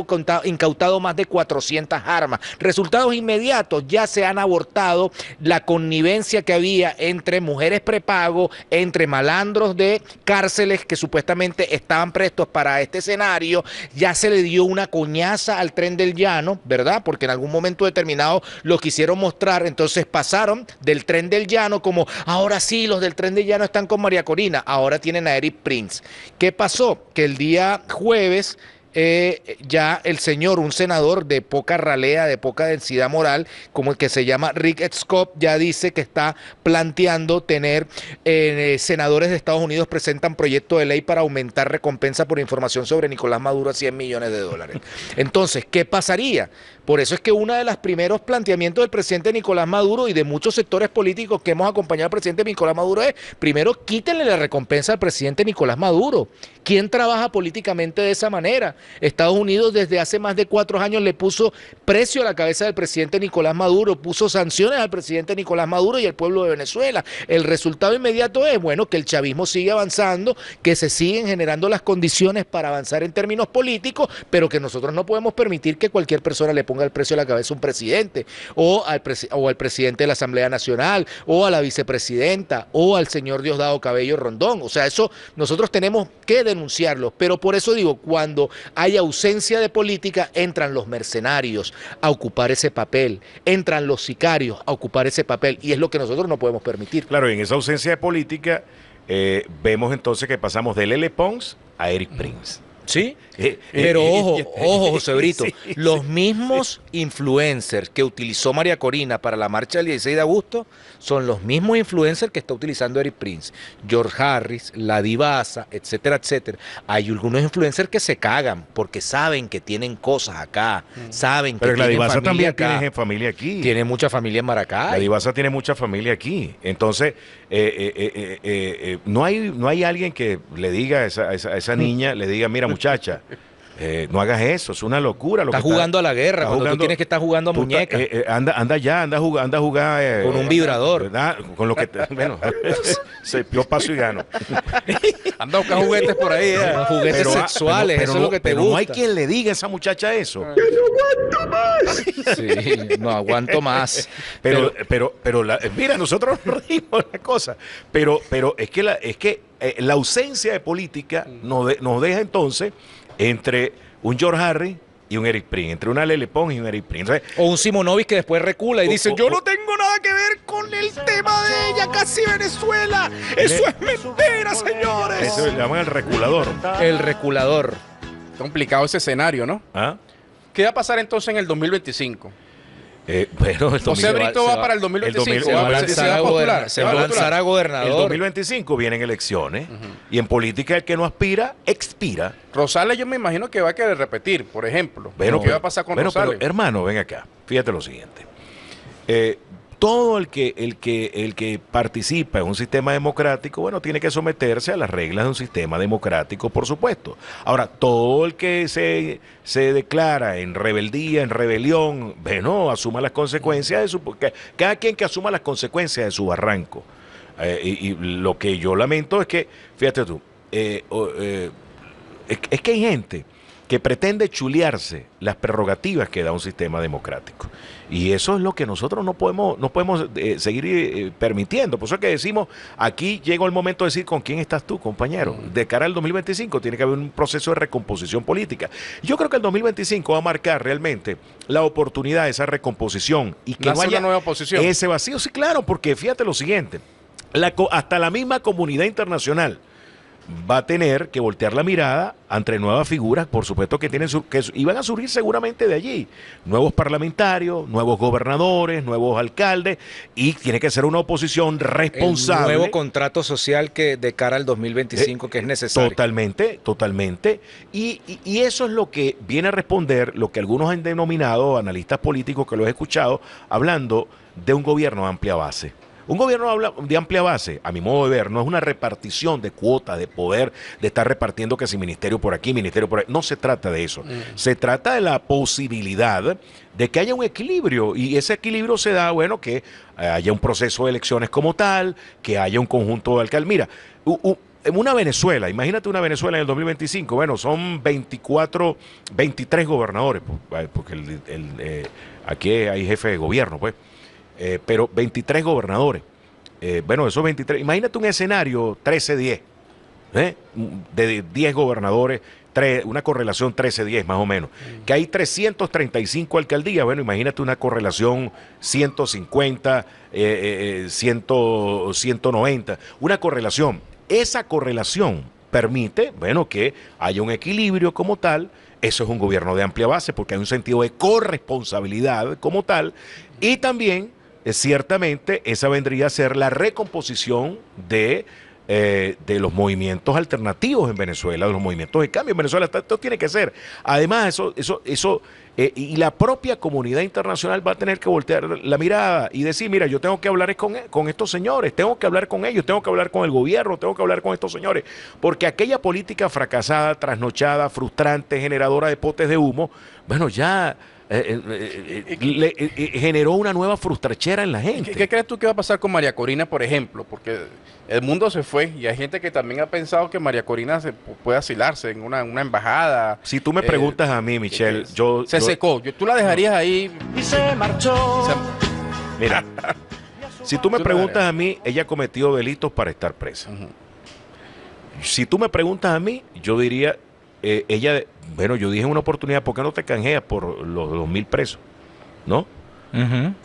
incautado más de 400 armas. Resultados inmediatos, ya se han abortado la connivencia que había entre mujeres prepago, entre malandros de cárceles que supuestamente estaban prestos para este escenario, ya se le dio una coñaza al tren del llano, ¿verdad? Porque en algún momento determinado lo quisieron mostrar, entonces pasaron del tren del llano como, ahora sí, los del tren del llano están con María Corina, ahora tienen a Eric Prince. ¿Qué pasó? Que el día jueves eh, ya el señor, un senador de poca ralea, de poca densidad moral, como el que se llama Rick Scott, ya dice que está planteando tener eh, senadores de Estados Unidos presentan proyecto de ley para aumentar recompensa por información sobre Nicolás Maduro a 100 millones de dólares. Entonces, ¿qué pasaría? Por eso es que uno de los primeros planteamientos del presidente Nicolás Maduro y de muchos sectores políticos que hemos acompañado al presidente Nicolás Maduro es, primero, quítenle la recompensa al presidente Nicolás Maduro. ¿Quién trabaja políticamente de esa manera? Estados Unidos desde hace más de cuatro años le puso precio a la cabeza del presidente Nicolás Maduro, puso sanciones al presidente Nicolás Maduro y al pueblo de Venezuela. El resultado inmediato es, bueno, que el chavismo sigue avanzando, que se siguen generando las condiciones para avanzar en términos políticos, pero que nosotros no podemos permitir que cualquier persona le ponga al precio de la cabeza un presidente, o al, o al presidente de la Asamblea Nacional, o a la vicepresidenta, o al señor Diosdado Cabello Rondón. O sea, eso nosotros tenemos que denunciarlo. Pero por eso digo, cuando hay ausencia de política, entran los mercenarios a ocupar ese papel, entran los sicarios a ocupar ese papel, y es lo que nosotros no podemos permitir. Claro, en esa ausencia de política, eh, vemos entonces que pasamos de Lele Pons a Eric Prince. Sí, eh, pero ojo, ojo, José Brito, los mismos influencers que utilizó María Corina para la marcha del 16 de agosto son los mismos influencers que está utilizando Eric Prince, George Harris, La Divasa, etcétera, etcétera. Hay algunos influencers que se cagan porque saben que tienen cosas acá, mm. saben que Pero la Divasa también tiene familia aquí. Tiene mucha familia en Maracay. La Divasa tiene mucha familia aquí. Entonces, eh, eh, no, hay, no hay alguien que le diga a esa, esa, esa niña, le diga, mira muchacha, Eh, no hagas eso, es una locura. Lo Estás que está- jugando a la guerra, cuando tú tienes que estar jugando a tú estás- muñeca. eh, eh, anda, anda ya, anda a jugar, anda a jugar eh, Con un vibrador. ¿verdad? Con lo que te- bueno, se, yo paso y gano. Anda a buscar juguetes por ahí. eh. Juguetes Pero, ah, sexuales, pero- eso es lo que te pero gusta. no hay quien le diga a esa muchacha eso. Sí, no aguanto más. Pero, pero, pero, la- mira, nosotros nos reímos la cosa. Pero, pero es que la, es que eh, la ausencia de política nos, de- nos deja entonces entre un George Harry y un Eric Pring, entre una Lele Pons y un Eric Pring. Entonces, O un Simonovic que después recula y O- dice, o- yo o- no tengo nada que ver con el tema de ella, casi Venezuela. Eso es mentira, señores. eso le llaman el reculador. El reculador. Complicado ese escenario, ¿no? ¿Ah? ¿Qué va a pasar entonces en el 2025? Eh, bueno, el José 2000 Brito va va- para el 2025. el Se va a lanzar va a, se va a lanzar a el gobernador. 2025 vienen elecciones y en política el que no aspira, expira. Rosales yo me imagino que va a querer repetir, por ejemplo. Bueno, ¿Qué pero- va a pasar con bueno, pero, Rosales? hermano, ven acá. Fíjate lo siguiente. Eh, todo el que, el, que, el que participa en un sistema democrático, bueno, tiene que someterse a las reglas de un sistema democrático, por supuesto. Ahora, todo el que se, se declara en rebeldía, en rebelión, bueno, asuma las consecuencias de su... Cada quien que asuma las consecuencias de su barranco. Eh, y, lo que yo lamento es que, fíjate tú, eh, eh, es que hay gente que pretende chulearse las prerrogativas que da un sistema democrático. Y eso es lo que nosotros no podemos, no podemos eh, seguir eh, permitiendo. Por eso es que decimos, aquí llegó el momento de decir con quién estás tú, compañero. De cara al 2025 tiene que haber un proceso de recomposición política. Yo creo que el 2025 va a marcar realmente la oportunidad de esa recomposición y que Nace no haya una nueva oposición. ese vacío. Sí, claro, porque fíjate lo siguiente, la hasta la misma comunidad internacional va a tener que voltear la mirada ante nuevas figuras, por supuesto que tienen que y van a surgir seguramente de allí nuevos parlamentarios, nuevos gobernadores, nuevos alcaldes y tiene que ser una oposición El responsable. nuevo contrato social que de cara al 2025 que es necesario. Totalmente, totalmente. Y, y- y eso es lo que viene a responder lo que algunos han denominado, analistas políticos que lo he escuchado, hablando de un gobierno de amplia base. Un gobierno habla- de amplia base, a mi modo de ver, no es una repartición de cuotas, de poder, de estar repartiendo que si ministerio por aquí, ministerio por ahí. No se trata de eso. Se trata de la posibilidad de que haya un equilibrio y ese equilibrio se da, bueno, que eh, haya un proceso de elecciones como tal, que haya un conjunto de alcaldes. Mira, una Venezuela, imagínate una Venezuela en el 2025, bueno, son 24, 23 gobernadores, pues, eh, porque el- el, eh, aquí hay jefe de gobierno, pues, eh, pero 23 gobernadores. Eh, bueno, esos 23, imagínate un escenario 13-10, ¿eh? de 10 gobernadores, tres- una correlación 13-10 más o menos, que hay 335 alcaldías, bueno, imagínate una correlación 150, eh, eh, 100, 190, una correlación. Esa correlación permite, bueno, que haya un equilibrio como tal, eso es un gobierno de amplia base, porque hay un sentido de corresponsabilidad como tal, y también, eh, ciertamente, esa vendría a ser la recomposición de eh, de los movimientos alternativos en Venezuela, de los movimientos de cambio en Venezuela. Esto, tiene que ser. Además, eso, eso, eso, eh, y la propia comunidad internacional va a tener que voltear la mirada y decir, mira, yo tengo que hablar con, con estos señores, tengo que hablar con ellos, tengo que hablar con el gobierno, tengo que hablar con estos señores, porque aquella política fracasada, trasnochada, frustrante, generadora de potes de humo, bueno, ya eh, eh, eh, le- generó una nueva frustrachera en la gente. ¿Qué, qué crees tú que va a pasar con María Corina, por ejemplo? Porque el mundo se fue y hay gente que también ha pensado que María Corina se pu- puede asilarse en una, una embajada. Si tú me Eh, preguntas a mí, Michelle, que- yo... Se yo- secó. Yo- ¿Tú la dejarías ahí? y se marchó. Se- Mira, si tú me preguntas a mí, ella cometió delitos para estar presa. Si tú me preguntas a mí, yo diría, eh, ella, bueno, yo dije en una oportunidad, ¿por qué no te canjeas por los dos mil presos? ¿No?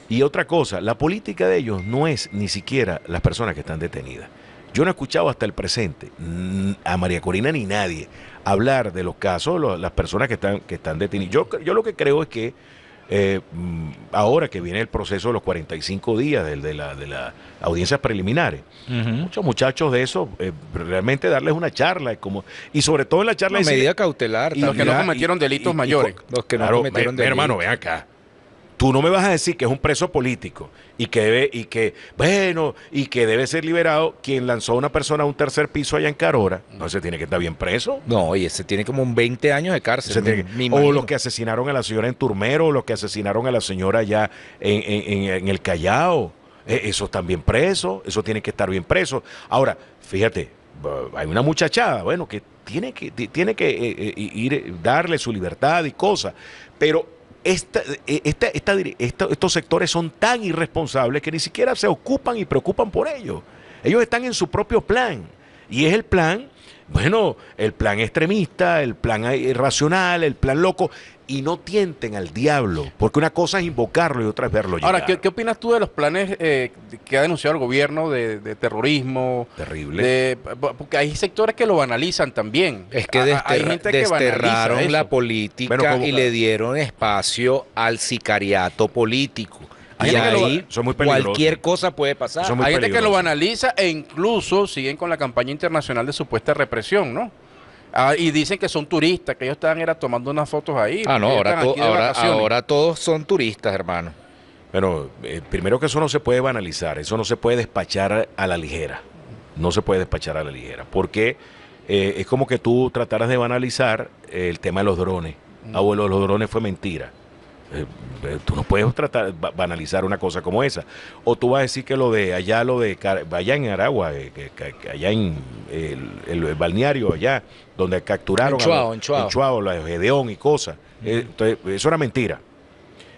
Y otra cosa, la política de ellos no es ni siquiera las personas que están detenidas. Yo no he escuchado hasta el presente mm, a María Corina ni nadie hablar de los casos, lo- las personas que están, que están detenidas. Yo, yo lo que creo es que eh, mm, ahora que viene el proceso de los 45 días del- de, la, de las audiencias preliminares, muchos muchachos de eso, eh, realmente darles una charla, como, y sobre todo en la charla... Una decir- medida cautelar. y los que no cometieron delitos mayores. Los que no Claro, cometieron mi- mi hermano, delitos. ven acá. Tú no me vas a decir que es un preso político y que debe, y que, bueno, y que debe ser liberado quien lanzó a una persona a un tercer piso allá en Carora. No, se tiene que estar bien preso. No, y ese tiene como un 20 años de cárcel. Tiene me- o los que asesinaron a la señora en Turmero, o los que asesinaron a la señora allá en, en- en- en el Callao. Esos están bien presos, eso tiene que estar bien preso. Ahora, fíjate, hay una muchachada, bueno, que tiene que, ti- tiene que eh, eh, ir, darle su libertad y cosas, pero eh, esta- esta esta- estos sectores son tan irresponsables que ni siquiera se ocupan y preocupan por ellos. Ellos están en su propio plan. Y es el plan, bueno, el plan extremista, el plan irracional, el plan loco. Y no tienten al diablo, porque una cosa es invocarlo y otra es verlo llegar. Ahora, ¿qué, qué opinas tú de los planes eh, que ha denunciado el gobierno de, de terrorismo? Terrible. De- porque hay sectores que lo banalizan también. Es que desterra- hay gente que desterraron la eso. política Bueno, y le dieron espacio al sicariato político. Hay y gente que lo- ahí es muy cualquier cosa puede pasar. Hay gente que lo banaliza e incluso siguen con la campaña internacional de supuesta represión, ¿no? Ah, y dicen que son turistas, que ellos estaban era tomando unas fotos ahí. Ah, no, ahora, to- todos son turistas, hermano. Bueno, eh, primero que eso no se puede banalizar, eso no se puede despachar a la ligera. No se puede despachar a la ligera. Porque eh, es como que tú trataras de banalizar el tema de los drones. Mm. Abuelo, los drones fue mentira. Eh, eh, tú no puedes tratar ba- banalizar una cosa como esa. O tú vas a decir que lo de allá, lo de Car- allá en Aragua, eh, que, que- que allá en el, el- el balneario allá, donde capturaron En Chuao, a los, en Chuao. Chuao, la de Gedeón y cosas. Eh, entonces, eso era mentira.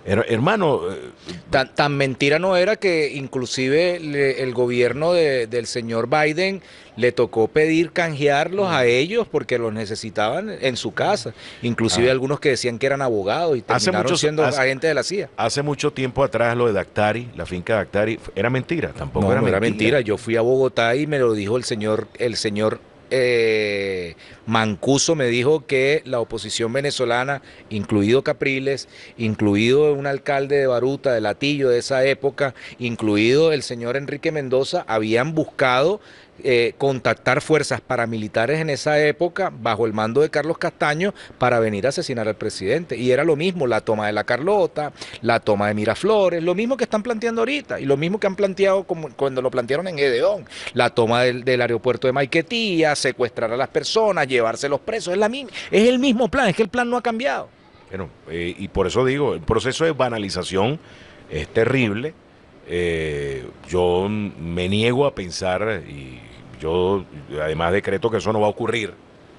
Her- hermano, eh, Tan, tan mentira no era que inclusive le- el gobierno de- del señor Biden le tocó pedir canjearlos a ellos porque los necesitaban en su casa. Inclusive Ah. algunos que decían que eran abogados y terminaron siendo hace- agentes de la CIA. Hace mucho tiempo atrás lo de Dactari, la finca Dactari, era mentira, tampoco No, era, no era mentira. mentira. Yo fui a Bogotá y me lo dijo el señor, el señor eh, Mancuso me dijo que la oposición venezolana, incluido Capriles, incluido un alcalde de Baruta, de Latillo de esa época, incluido el señor Enrique Mendoza, habían buscado eh, contactar fuerzas paramilitares en esa época bajo el mando de Carlos Castaño para venir a asesinar al presidente. Y era lo mismo, la toma de la Carlota, la toma de Miraflores, lo mismo que están planteando ahorita y lo mismo que han planteado como cuando lo plantearon en Gedeón, la toma del, aeropuerto de Maiquetía, secuestrar a las personas, llevarse los presos, es, la, es el mismo plan, es que el plan no ha cambiado. Bueno, eh, y por eso digo, el proceso de banalización es terrible. Eh, yo me niego a pensar y yo además decreto que eso no va a ocurrir,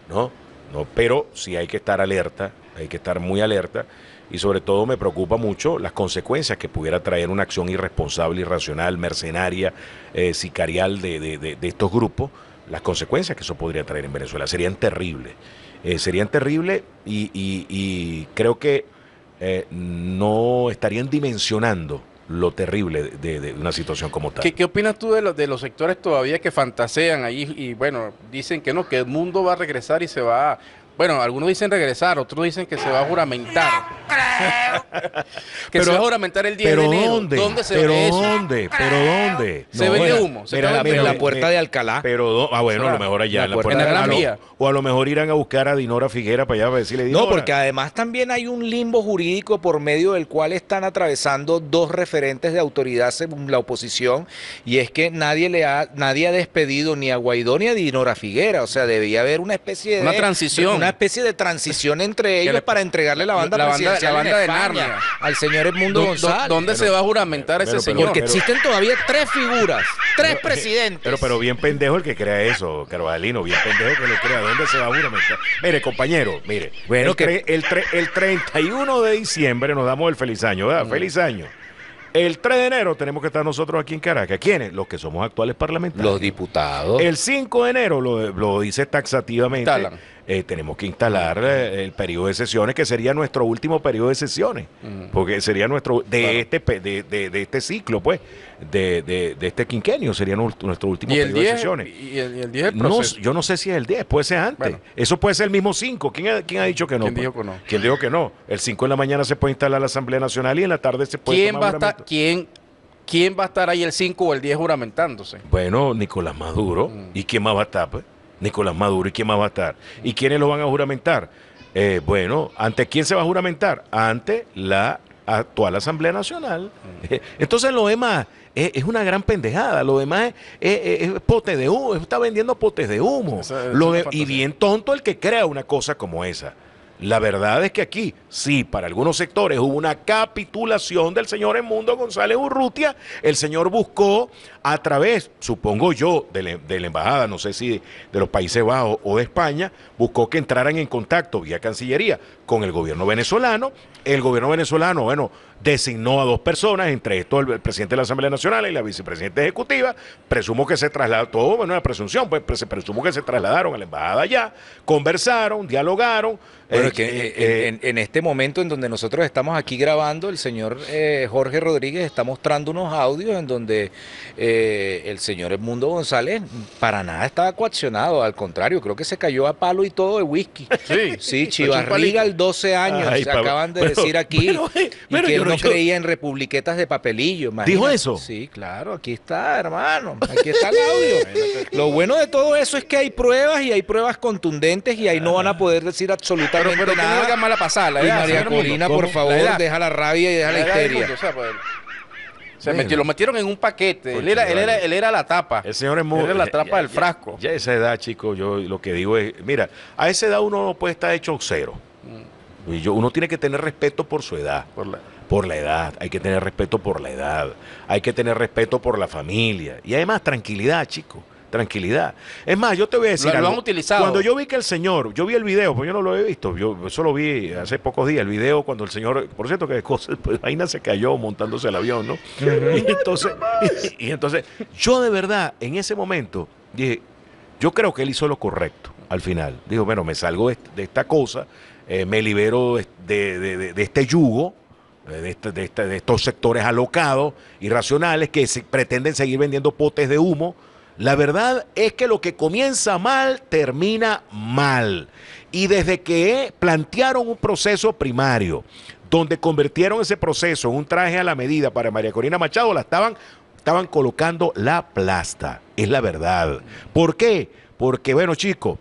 ¿no? no pero sí hay que estar alerta, hay que estar muy alerta y sobre todo me preocupa mucho las consecuencias que pudiera traer una acción irresponsable, irracional, mercenaria, eh, sicarial de, de- de- estos grupos, las consecuencias que eso podría traer en Venezuela serían terribles. Eh, serían terribles y, y- y creo que eh, no estarían dimensionando lo terrible de, una situación como tal. ¿Qué, opinas tú de, los de los sectores todavía que fantasean ahí y bueno, dicen que no, que el mundo va a regresar y se va a... Bueno, algunos dicen regresar, otros dicen que se va a juramentar. que se Pero- va a juramentar el 10 ¿Pero de enero. dónde? se ¿Pero ve eso? dónde? ¿Pero dónde? Se vende humo, se mira, está mira, en la puerta mira, de Alcalá. Pero, do- ah, bueno, a lo mejor allá, La en la puerta- la Gran Vía. O a lo mejor irán a buscar a Dinora Figuera para allá para decirle No, porque además también hay un limbo jurídico por medio del cual están atravesando dos referentes de autoridad según la oposición y es que nadie le ha nadie ha despedido ni a Guaidó ni a Dinora Figuera, o sea, debía haber una especie de Una transición. una especie de transición entre ellos le- para entregarle la banda la banda- la en banda de Narnia. al señor Edmundo ¿Dó- dó- González. ¿Dónde se va a juramentar ese pero- pero- señor? Porque pero- existen todavía tres figuras, tres presidentes. Pero, pero bien pendejo el que crea eso, Carvalino, bien pendejo que lo crea. ¿Dónde se va a juramentar? Mire, compañero, mire. Bueno, el, que- tre- el, tre- el 31 de diciembre nos damos el feliz año, ¿verdad? Feliz año. El 3 de enero tenemos que estar nosotros aquí en Caracas. ¿Quiénes? Los que somos actuales parlamentarios. los diputados. El 5 de enero, lo, lo dice taxativamente. Eh, tenemos que instalar eh, el periodo de sesiones, que sería nuestro último periodo de sesiones, porque sería nuestro, de, Claro. este, de, de- de este ciclo, pues, de, de- de este quinquenio, sería nu- nuestro último periodo 10, de sesiones. y el, y el 10 el No, proceso. yo no sé si es el 10, puede ser antes. Bueno. Eso puede ser el mismo 5. ¿Quién ha, quién ha dicho que no? ¿Quién pues? dijo que no? ¿Quién dijo que no? El 5 en la mañana se puede instalar la Asamblea Nacional y en la tarde se puede ¿Quién va, a estar, quién, ¿Quién va a estar ahí el 5 o el 10 juramentándose? Bueno, Nicolás Maduro. Mm. ¿Y quién más va a estar? pues? Nicolás Maduro. ¿Y quién más va a estar? ¿Y quiénes lo van a juramentar? Eh, bueno, ¿ante quién se va a juramentar? Ante la actual Asamblea Nacional. Entonces lo demás es, es una gran pendejada, lo demás es, es- es pote de humo, está vendiendo potes de humo. Lo de- y bien tonto el que crea una cosa como esa. La verdad es que aquí, sí, para algunos sectores hubo una capitulación del señor Edmundo González Urrutia. El señor buscó a través, supongo yo, de la, de la embajada, no sé si de, de los Países Bajos o de España, buscó que entraran en contacto vía Cancillería con el gobierno venezolano. El gobierno venezolano, bueno, designó a dos personas, entre estos el, el presidente de la Asamblea Nacional y la vicepresidenta ejecutiva. Presumo que se trasladó, todo, bueno, una presunción, pues presumo que se trasladaron a la embajada allá, conversaron, dialogaron. Bueno, eh, es que eh, en, en- en este momento en donde nosotros estamos aquí grabando, el señor eh, Jorge Rodríguez está mostrando unos audios en donde eh, el señor Edmundo González para nada estaba coaccionado, al contrario, creo que se cayó a palo y todo de whisky. Sí. Sí, Chivarriga al 12 años, Ay, se acaban de decir aquí. eh, y que él no- yo- creía en republiquetas de papelillo. ¿Dijo eso? Sí, claro, aquí está, hermano. Aquí está el audio. Lo bueno de todo eso es que hay pruebas y hay pruebas contundentes y ahí no van a poder decir absolutamente pero que no nada. mala pasada, edad, María. Corina, por favor, La deja la rabia y deja la La histeria. mundo, o sea, pues, se Bueno. metió- lo metieron en un paquete. Él era, él, era, él era la tapa. El señor es muy. Él era la ya- tapa ya- del ya- frasco. Ya, a esa edad, chico, yo lo que digo es, mira, a esa edad uno no puede estar hecho cero. Y yo, uno tiene que tener respeto por su edad, Por la- por la edad. Hay que tener respeto por la edad. Hay que tener respeto por la familia. Y además, tranquilidad, chico. Tranquilidad. Es más, yo te voy a decir. Lo- lo han utilizado. Cuando yo vi que el señor, yo vi el video, pues yo no lo he visto, yo solo vi hace pocos días el video cuando el señor, por cierto que cosa, pues, Aina se cayó montándose el avión, ¿no? y, entonces, y entonces, yo de verdad, en ese momento, dije, yo creo que él hizo lo correcto al final. Dijo, bueno, me salgo de, de esta cosa, eh, me libero de, de- de- de este yugo, eh, de, este- de este- de estos sectores alocados, irracionales, que se- pretenden seguir vendiendo potes de humo. La verdad es que lo que comienza mal, termina mal. Y desde que plantearon un proceso primario, donde convirtieron ese proceso en un traje a la medida para María Corina Machado, la estaban estaban colocando la plasta, es la verdad. ¿Por qué? Porque, bueno, chicos,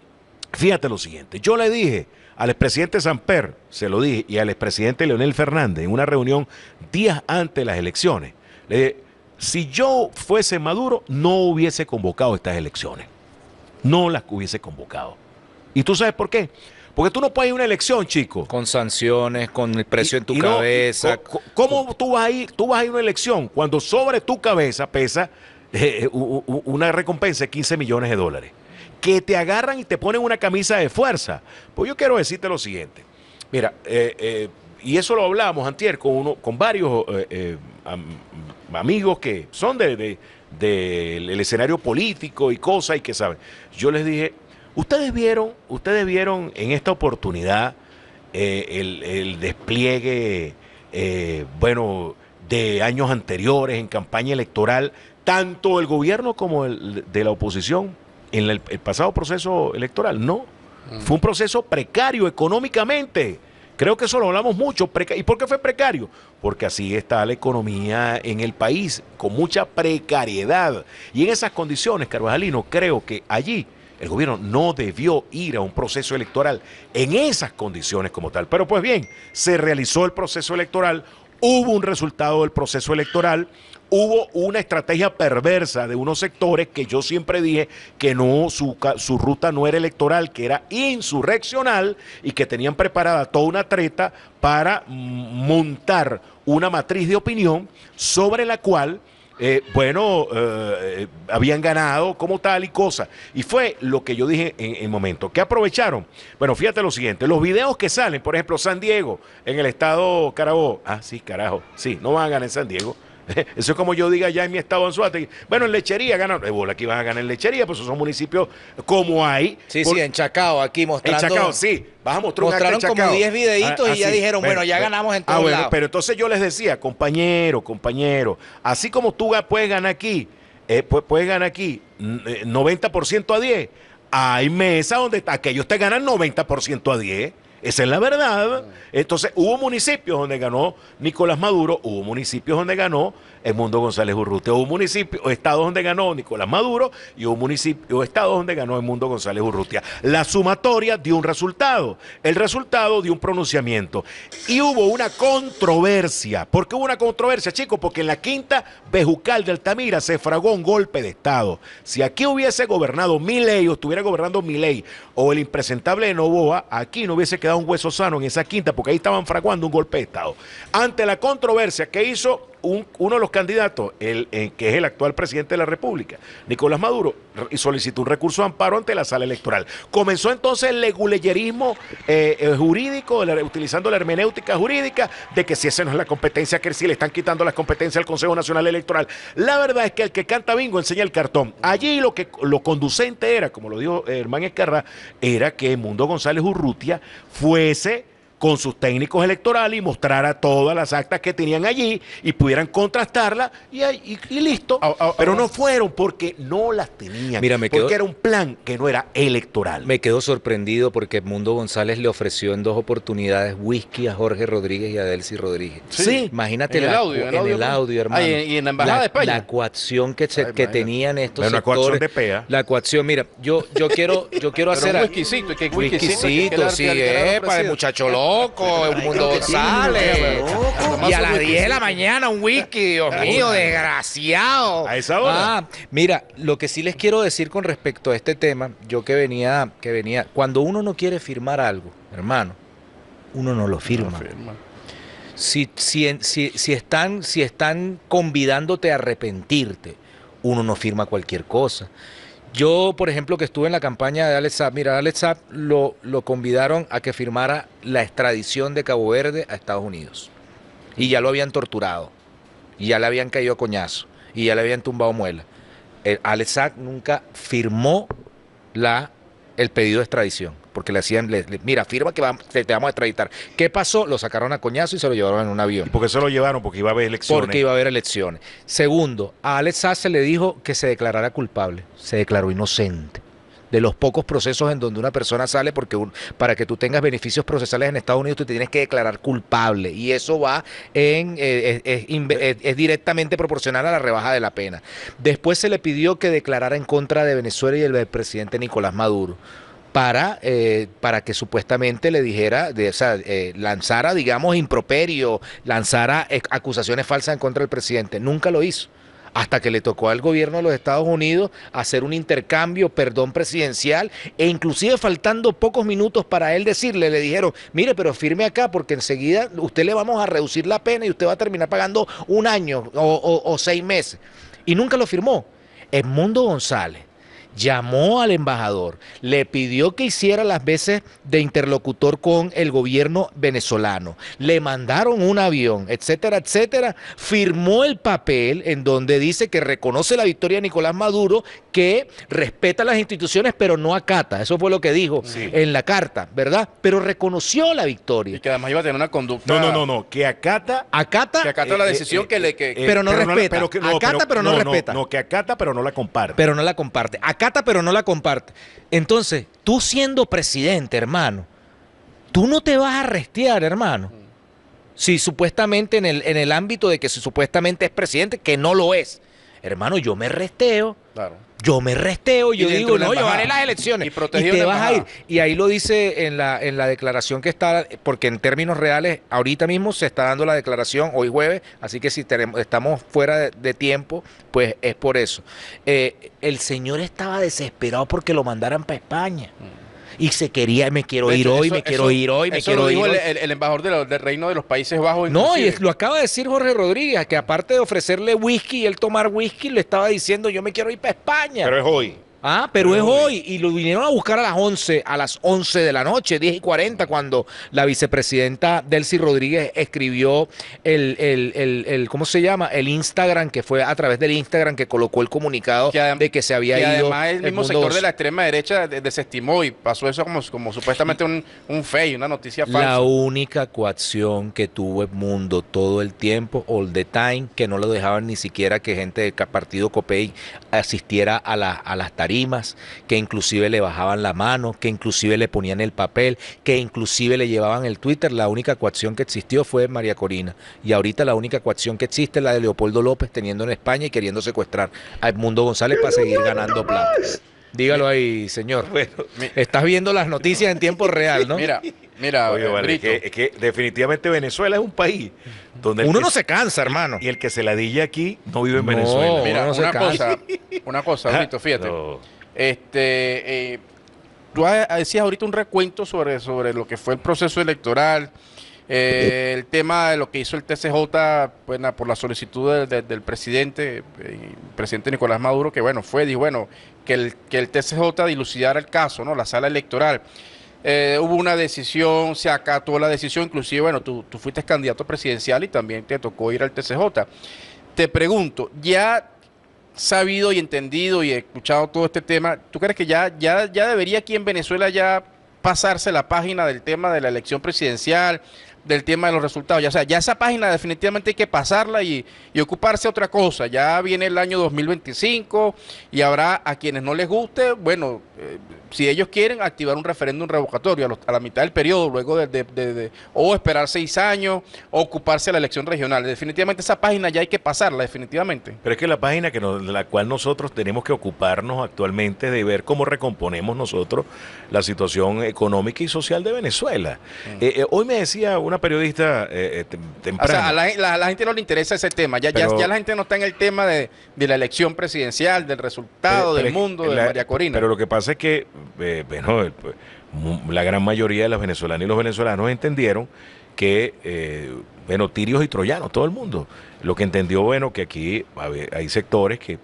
fíjate lo siguiente, yo le dije al expresidente Samper, se lo dije, y al expresidente Leonel Fernández en una reunión días antes de las elecciones, le dije, si yo fuese Maduro, no hubiese convocado estas elecciones, no las hubiese convocado. ¿Y tú sabes por qué? Porque tú no puedes ir a una elección, chico, Con sanciones, con el precio y- en tu no, cabeza. ¿Cómo tú vas a ir, tú vas a ir a una elección cuando sobre tu cabeza pesa eh, u- una recompensa de 15 millones de dólares? Que te agarran y te ponen una camisa de fuerza. Pues yo quiero decirte lo siguiente. Mira, eh, eh, y eso lo hablamos antier con, uno, con varios eh, eh, amigos que son de, de- del escenario político y cosas y que saben. Yo les dije, ustedes vieron, ustedes vieron en esta oportunidad eh, el, el despliegue, eh, bueno, de años anteriores en campaña electoral, tanto el gobierno como el de la oposición en el pasado proceso electoral. No, fue un proceso precario económicamente. Creo que eso lo hablamos mucho. ¿Y por qué fue precario? Porque así está la economía en el país, con mucha precariedad. Y en esas condiciones, Carvajalino, creo que allí el gobierno no debió ir a un proceso electoral en esas condiciones como tal. Pero pues bien, se realizó el proceso electoral, hubo un resultado del proceso electoral, hubo una estrategia perversa de unos sectores que yo siempre dije que no su, su ruta no era electoral, que era insurreccional y que tenían preparada toda una treta para montar una matriz de opinión sobre la cual eh, bueno, eh, habían ganado como tal y cosa. Y fue lo que yo dije en el momento. ¿Qué aprovecharon? Bueno, fíjate lo siguiente. Los videos que salen, por ejemplo, San Diego, en el estado Carabobo. Ah, sí, carajo. Sí, no van a ganar en San Diego. Eso es como yo diga ya en mi estado Anzuategui. Bueno, en Lechería ganan. Eh, bola, aquí van a ganar en Lechería, pues esos son municipios como hay. Sí, Por- sí, en Chacao, aquí en mostrando. Chacao, sí. Vas a mostrar un en Mostraron como Chacao. 10 videitos y ya así. dijeron, bueno, ya ganamos en Ah, todos bueno, lados. pero entonces yo les decía, compañero, compañero, así como tú puedes ganar aquí, eh, pu- puedes ganar aquí mm, eh, 90% a 10, hay mesas donde aquellos te ganan 90% a 10. Esa es la verdad. Entonces, hubo municipios donde ganó Nicolás Maduro, hubo municipios donde ganó Edmundo González Urrutia. Hubo municipios o estados donde ganó Nicolás Maduro y hubo municipios o estados donde ganó Edmundo González Urrutia. La sumatoria dio un resultado, el resultado dio un pronunciamiento. Y hubo una controversia. ¿Por qué hubo una controversia, chicos? Porque en la quinta Bejucal de Altamira se fragó un golpe de Estado. Si aquí hubiese gobernado Milei o estuviera gobernando Milei o el impresentable de Novoa, aquí no hubiese quedado un hueso sano en esa quinta porque ahí estaban fraguando un golpe de Estado. Ante la controversia que hizo uno de los candidatos, el, eh, que es el actual presidente de la República, Nicolás Maduro, solicitó un recurso de amparo ante la sala electoral. Comenzó entonces el leguleyerismo eh, eh, jurídico, utilizando la hermenéutica jurídica, de que si esa no es la competencia, que si le están quitando las competencias al Consejo Nacional Electoral. La verdad es que el que canta bingo enseña el cartón. Allí lo que lo conducente era, como lo dijo Hermán Escarra, era que Mundo González Urrutia fuese con sus técnicos electorales y mostrara todas las actas que tenían allí y pudieran contrastarlas y, y, listo. Ah, ah, Pero ah. no fueron porque no las tenían. Mira, me porque era un plan que no era electoral. Me quedo sorprendido porque Mundo González le ofreció en dos oportunidades whisky a Jorge Rodríguez y a Delcy Rodríguez. Sí, imagínate en el audio, en el audio, hermano. y, en la embajada de España. La coacción que, que tenían estos la coacción de PEA. La coacción, mira, yo yo quiero yo quiero hacer un whiskycito, que sí, para el muchacho loco, el mundo sale. Y a las 10 de la mañana un whisky, Dios mío, desgraciado. A esa hora. Ah, mira, lo que sí les quiero decir con respecto a este tema, yo que venía, que venía, cuando uno no quiere firmar algo, hermano, uno no lo firma. Si, si, si, si, están, si están convidándote a arrepentirte, uno no firma cualquier cosa. Yo, por ejemplo, que estuve en la campaña de Alex Saab, mira, Alex Saab lo, lo convidaron a que firmara la extradición de Cabo Verde a Estados Unidos. Y ya lo habían torturado. Y ya le habían caído a coñazo. Y ya le habían tumbado muela. El Alex nunca firmó la, el pedido de extradición porque le hacían, mira, firma que te, vamos a extraditar. ¿Qué pasó? Lo sacaron a coñazo y se lo llevaron en un avión. ¿Por qué se lo llevaron? Porque iba a haber elecciones. Porque iba a haber elecciones. Segundo, a Alex Sass se le dijo que se declarara culpable. Se declaró inocente de los pocos procesos en donde una persona sale, porque para que tú tengas beneficios procesales en Estados Unidos tú te tienes que declarar culpable y eso va en eh, es, directamente proporcional a la rebaja de la pena. Después se le pidió que declarara en contra de Venezuela y el presidente Nicolás Maduro para, eh, para que supuestamente le dijera, de, esa eh, lanzara, digamos, improperio, lanzara acusaciones falsas en contra del presidente. Nunca lo hizo hasta que le tocó al gobierno de los Estados Unidos hacer un intercambio, perdón presidencial, e inclusive faltando pocos minutos para él decirle, le dijeron, mire, pero firme acá porque enseguida usted le vamos a reducir la pena y usted va a terminar pagando un año o, o seis meses. Y nunca lo firmó. Edmundo González llamó al embajador, le pidió que hiciera las veces de interlocutor con el gobierno venezolano, le mandaron un avión, etcétera, etcétera, firmó el papel en donde dice que reconoce la victoria de Nicolás Maduro, que respeta las instituciones pero no acata, eso fue lo que dijo en la carta, ¿verdad? Pero reconoció la victoria. Y que además iba a tener una conducta... No, no, no, no, que acata... Acata... Que acata la eh, decisión eh, que le... Que, pero no respeta. acata pero no, respeta. No, que acata pero no la comparte. Pero no la comparte. Acata pero no la comparte. Entonces, tú siendo presidente, hermano, tú no te vas a restear, hermano. Si supuestamente en el, en el ámbito de que si supuestamente es presidente, que no lo es. Hermano, yo me resteo. Claro. Yo me resteo, yo digo, no, yo haré las elecciones. Y, te vas a ir. Y ahí lo dice en la, en la declaración que está, porque en términos reales, ahorita mismo se está dando la declaración, hoy jueves, así que si tenemos, estamos fuera de, tiempo, pues es por eso. Eh, el señor estaba desesperado porque lo mandaran para España. Mm y se quería, me quiero ir hoy, me quiero ir hoy, me quiero ir hoy. El, el, embajador del Reino de los Países Bajos. No, y lo acaba de decir Jorge Rodríguez, que aparte de ofrecerle whisky y él tomar whisky, le estaba diciendo yo me quiero ir para España. Pero es hoy. Ah, pero es hoy. Y lo vinieron a buscar a las 11, a las 11 de la noche, 10 y 40, cuando la vicepresidenta Delcy Rodríguez escribió el, el, el, ¿cómo se llama? El Instagram, que fue a través del Instagram que colocó el comunicado de que se había ido. Además, el mismo sector de la extrema derecha desestimó y pasó eso como, como supuestamente un, un fake, una noticia falsa. La única coacción que tuvo el mundo todo el tiempo, all the time, que no lo dejaban ni siquiera que gente del partido COPEI asistiera a, la, a las tarifas tarimas, que inclusive le bajaban la mano, que inclusive le ponían el papel, que inclusive le llevaban el Twitter. La única coacción que existió fue María Corina. Y ahorita la única coacción que existe es la de Leopoldo López teniendo en España y queriendo secuestrar a Edmundo González para seguir ganando plata. Dígalo ahí, señor. Bueno, estás viendo las noticias en tiempo real, ¿no? Mira, mira, Oye, eh, vale, es, que, es que definitivamente Venezuela es un país donde Uno no se- cansa, hermano. y el que se ladilla aquí no vive en No. Venezuela. mira, no se una cansa. cosa, una cosa, Brito, fíjate. No. Este, eh, tú decías ahorita un recuento sobre, sobre lo que fue el proceso electoral, eh, el tema de lo que hizo el TCJ pues, na- por la solicitud del- presidente, eh, el presidente Nicolás Maduro, que bueno, fue, dijo, bueno, que el, que el TCJ dilucidara el caso, ¿no? La sala electoral. Eh, hubo una decisión, se acató la decisión, inclusive, bueno, tú, tú fuiste candidato presidencial y también te tocó ir al TCJ. Te pregunto, ya sabido y entendido y escuchado todo este tema, ¿tú crees que ya, ya, ya debería aquí en Venezuela ya pasarse la página del tema de la elección presidencial, del tema de los resultados? Ya, sea, ya esa página definitivamente hay que pasarla y, y ocuparse de otra cosa. Ya viene el año 2025 y habrá a quienes no les guste, bueno, eh, si ellos quieren activar un referéndum revocatorio a, los- a la mitad del periodo, luego de, de- de- de- o esperar seis años, o ocuparse de la elección regional. Definitivamente esa página ya hay que pasarla, definitivamente. Pero es que la página que nos- la cual nosotros tenemos que ocuparnos actualmente de ver cómo recomponemos nosotros la situación económica y social de Venezuela. Eh, eh, hoy me decía una periodista eh, eh, tem- O temprano. sea, a la, la- la gente no le interesa ese tema. Ya, ya- Pero- ya la gente no está en el tema de, de la elección presidencial, del resultado, Pero- del pero mundo, de María Corina. Pero lo que pasa es que, eh, bueno, pues, la gran mayoría de las venezolanas y los venezolanos entendieron que, eh, bueno, tirios y troyanos, todo el mundo. Lo que entendió, bueno, que aquí hay sectores que,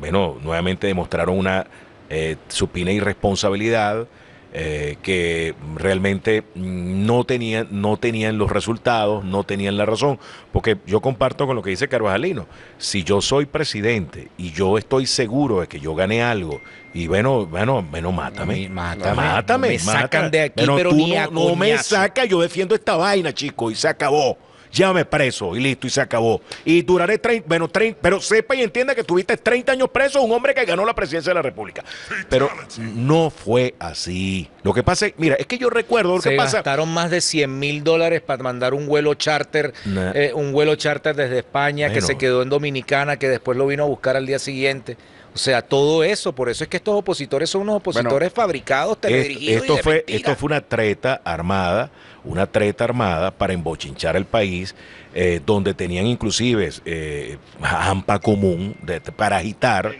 bueno, nuevamente demostraron una eh, supina irresponsabilidad. Eh, que realmente no tenían, no tenían los resultados, no tenían la razón, porque yo comparto con lo que dice Carvajalino, si yo soy presidente y yo estoy seguro de que yo gané algo, y bueno, bueno, bueno, mátame, mátame. mátame, No me sacan de aquí, Bueno, pero tú ni no, a no me saca, yo defiendo esta vaina, chico, y se acabó. Llévame preso y listo, y se acabó. Y duraré 30, bueno, 30, pero sepa y entienda que tuviste 30 años preso un hombre que ganó la presidencia de la República. Pero no fue así. Lo que pasa es, mira, es que yo recuerdo lo Se que pasa. gastaron más de 100 mil dólares para mandar un vuelo charter, Nah. eh, un vuelo charter desde España que se quedó en Dominicana, que después lo vino a buscar al día siguiente. O sea, todo eso, por eso es que estos opositores son unos opositores fabricados, teledirigidos esto y de fue, mentira. esto fue una treta armada, una treta armada para embochinchar el país, eh, donde tenían inclusive eh, hampa común de- para agitar.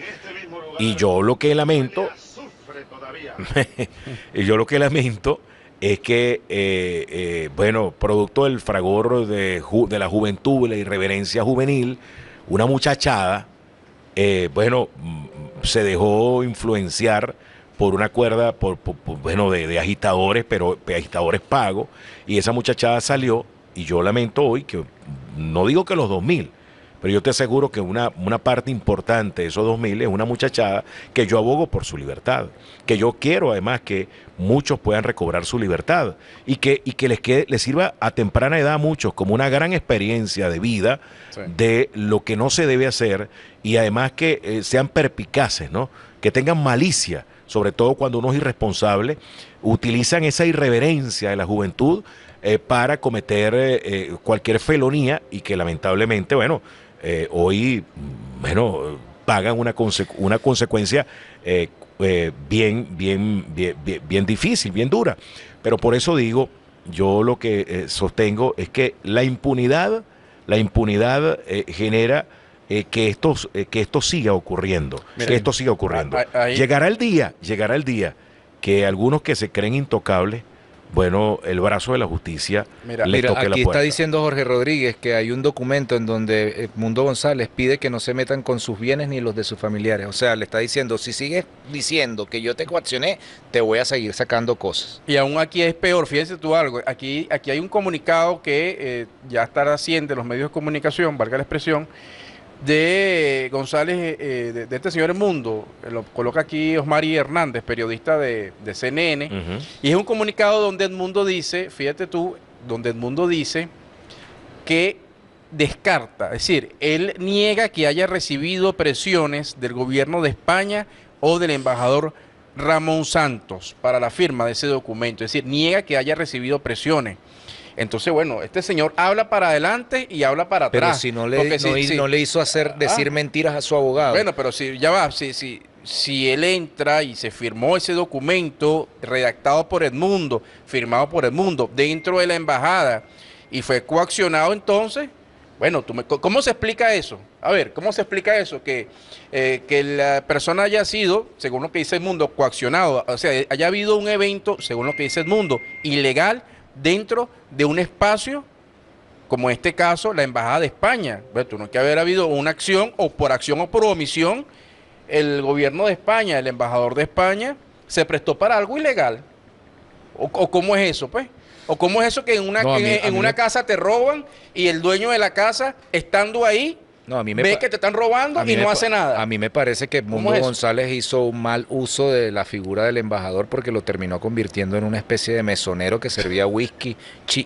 Y yo lo que lamento, y yo lo que lamento es que, eh, eh, bueno, producto del fragor de, ju- de la juventud y la irreverencia juvenil, una muchachada, eh, bueno, se dejó influenciar por una cuerda, por, bueno, de, agitadores, pero agitadores pagos, y esa muchachada salió, y yo lamento hoy que, no digo que los 2000, pero yo te aseguro que una, una parte importante de esos 2000 es una muchachada que yo abogo por su libertad, que yo quiero además que muchos puedan recobrar su libertad y que, y que les, quede, les sirva a temprana edad a muchos como una gran experiencia de vida Sí. de lo que no se debe hacer y además que eh, sean perpicaces, ¿no? que tengan malicia, sobre todo cuando uno es irresponsable, utilizan esa irreverencia de la juventud eh, para cometer eh, cualquier felonía y que lamentablemente, bueno, hoy, bueno, pagan una, conse- una consecuencia eh, eh, bien, bien, bien, bien, bien difícil, bien dura. Pero por eso digo, yo lo que eh, sostengo es que la impunidad, la impunidad eh, genera eh, que, esto, que esto siga ocurriendo, Mira, que esto siga ocurriendo. ahí- Llegará el día, llegará el día que algunos que se creen intocables, bueno, el brazo de la justicia Mira, les Mira, toque la aquí puerta. está diciendo Jorge Rodríguez que hay un documento en donde Mundo González pide que no se metan con sus bienes ni los de sus familiares. O sea, le está diciendo, si sigues diciendo que yo te coaccioné, te voy a seguir sacando cosas. Y aún aquí es peor, fíjense tú algo, aquí, aquí hay un comunicado que eh, ya está haciendo los medios de comunicación, valga la expresión, de González, eh, de, de este señor Mundo, lo coloca aquí Osmari Hernández, periodista de, de CNN, y es un comunicado donde Edmundo dice, fíjate tú, donde Edmundo dice que descarta, es decir, él niega que haya recibido presiones del gobierno de España o del embajador Ramón Santos para la firma de ese documento. Es decir, niega que haya recibido presiones. Entonces, bueno, este señor habla para adelante y habla para Pero atrás. si no le, no, si- hi- si- no le hizo hacer decir Ah. mentiras a su abogado. Bueno, pero si ya va, si, si, si él entra y se firmó ese documento redactado por Edmundo, firmado por Edmundo, dentro de la embajada y fue coaccionado entonces, bueno, tú me- ¿cómo se explica eso? A ver, ¿cómo se explica eso? Que, eh, que la persona haya sido, según lo que dice Edmundo, coaccionado, o sea, haya habido un evento, según lo que dice Edmundo, ilegal dentro de un espacio como en este caso la Embajada de España. Bueno, tuvo que haber habido una acción o por acción o por omisión, el gobierno de España, el embajador de España, se prestó para algo ilegal. ¿O, o cómo es eso, pues? ¿O cómo es eso que en una, No, mí- en una me- casa te roban y el dueño de la casa, estando ahí, no, a mí me ve pa- que te están robando y no hace nada? A mí me parece que Mundo es? González hizo un mal uso de la figura del embajador porque lo terminó convirtiendo en una especie de mesonero que servía whisky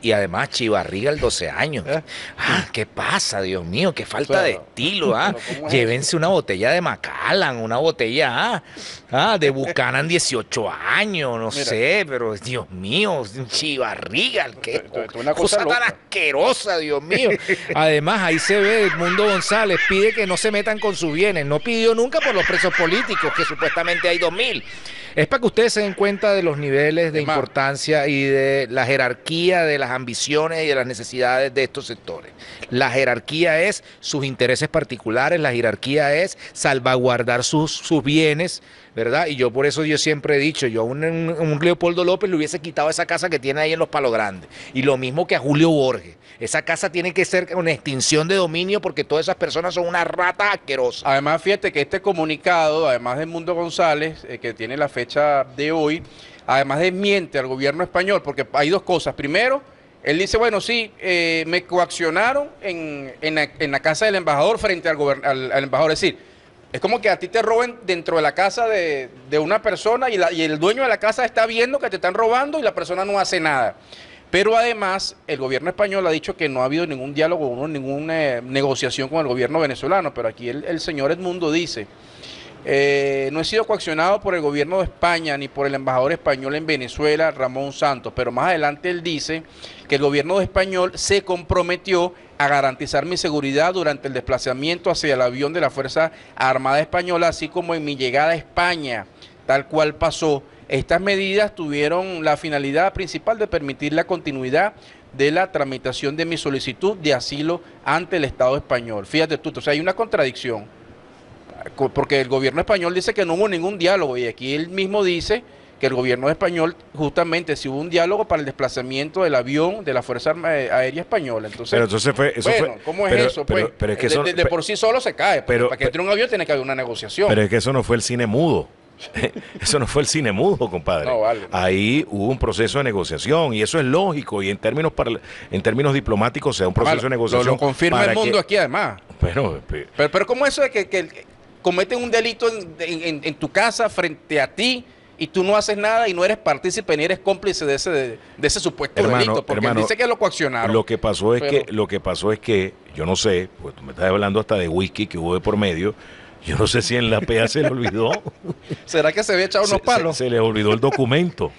y además chivarriga al 12 años. ¿Eh? Ah, ¿qué pasa, Dios mío? Qué falta Claro. de estilo, ¿ah? Pero ¿cómo es Llévense una botella de Macallan, una botella, ah, ah, de Buchanan 18 años, no Mira. sé, pero Dios mío, chivarriga, qué una cosa tan loca. asquerosa, Dios mío. Además, ahí se ve Edmundo González, pide que no se metan con sus bienes. No pidió nunca por los presos políticos, que supuestamente hay dos mil. Es para que ustedes se den cuenta de los niveles de importancia y de la jerarquía de las ambiciones y de las necesidades de estos sectores. La jerarquía es sus intereses particulares, la jerarquía es salvaguardar sus, sus bienes, ¿verdad? Y yo por eso yo siempre he dicho, yo a un, un- un Leopoldo López le hubiese quitado esa casa que tiene ahí en Los Palos Grandes. Y lo mismo que a Julio Borges. Esa casa tiene que ser una extinción de dominio porque todas esas personas son unas ratas asquerosas. Además, fíjate que este comunicado, además de Mundo González, eh, que tiene la fecha de hoy, además desmiente al gobierno español, porque hay dos cosas. Primero, él dice, bueno, sí, eh, me coaccionaron en, en la, en la casa del embajador frente al, al- al embajador. Es decir, es como que a ti te roben dentro de la casa de, de una persona y, la- y el dueño de la casa está viendo que te están robando y la persona no hace nada. Pero además, el gobierno español ha dicho que no ha habido ningún diálogo, ninguna eh, negociación con el gobierno venezolano. Pero aquí el, el señor Edmundo dice, eh, no he sido coaccionado por el gobierno de España ni por el embajador español en Venezuela, Ramón Santos. Pero más adelante él dice que el gobierno de español se comprometió a garantizar mi seguridad durante el desplazamiento hacia el avión de la Fuerza Armada Española, así como en mi llegada a España, tal cual pasó. Estas medidas tuvieron la finalidad principal de permitir la continuidad de la tramitación de mi solicitud de asilo ante el Estado español. Fíjate tú, o sea, hay una contradicción, co- porque el gobierno español dice que no hubo ningún diálogo y aquí él mismo dice que el gobierno español justamente si hubo un diálogo para el desplazamiento del avión de la Fuerza eh, Aérea Española. Entonces, Pero entonces fue, eso bueno, fue- ¿cómo es pero- eso? pues? pero es que de, eso- de- por sí solo se cae, porque pero- para que entre un avión tiene que haber una negociación. Pero es que eso no fue el cine mudo. Eso no fue el cine mudo, compadre. No, vale. Ahí hubo un proceso de negociación y eso es lógico y en términos para, en términos diplomáticos sea un proceso de negociación. Lo, lo confirma el mundo que- aquí además. Bueno, pe- Pero, pero ¿cómo eso de que, que cometen un delito en, en- en- en tu casa frente a ti y tú no haces nada y no eres partícipe ni eres cómplice de ese, de, ese supuesto Hermano, delito? Porque él dice que lo coaccionaron. Lo que pasó es Pero- que, lo que pasó es que, yo no sé, pues tú me estás hablando hasta de whisky que hubo de por medio. Yo no sé si en la PEA se le olvidó. ¿Será que se había echado se, unos palos? se- se le olvidó el documento.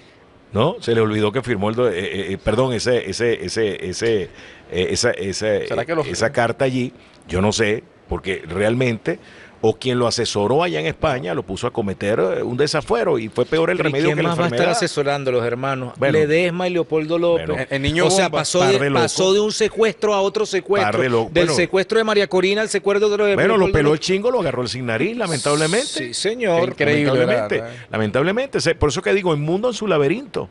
¿No? Se le olvidó que firmó el eh, eh, eh, perdón, ese, ese, ese, ese, eh, esa, esa, ¿Será que lo esa carta allí, yo no sé, porque realmente, o quien lo asesoró allá en España lo puso a cometer eh, un desafuero y fue peor el Pero ¿y remedio ¿Quién que la más va a estar enfermedad. asesorando los hermanos? Bueno. Ledesma y Leopoldo López. Bueno. El- niño o sea, bomba, pasó de, pasó un secuestro a otro secuestro. De loco. Del Bueno. secuestro de María Corina al secuestro de Bueno, lo Leopoldo peló el chingo, lo agarró el sin nariz, lamentablemente. Sí, señor. Increíble, lamentablemente. Lamentablemente. Por eso que digo, el mundo en su laberinto.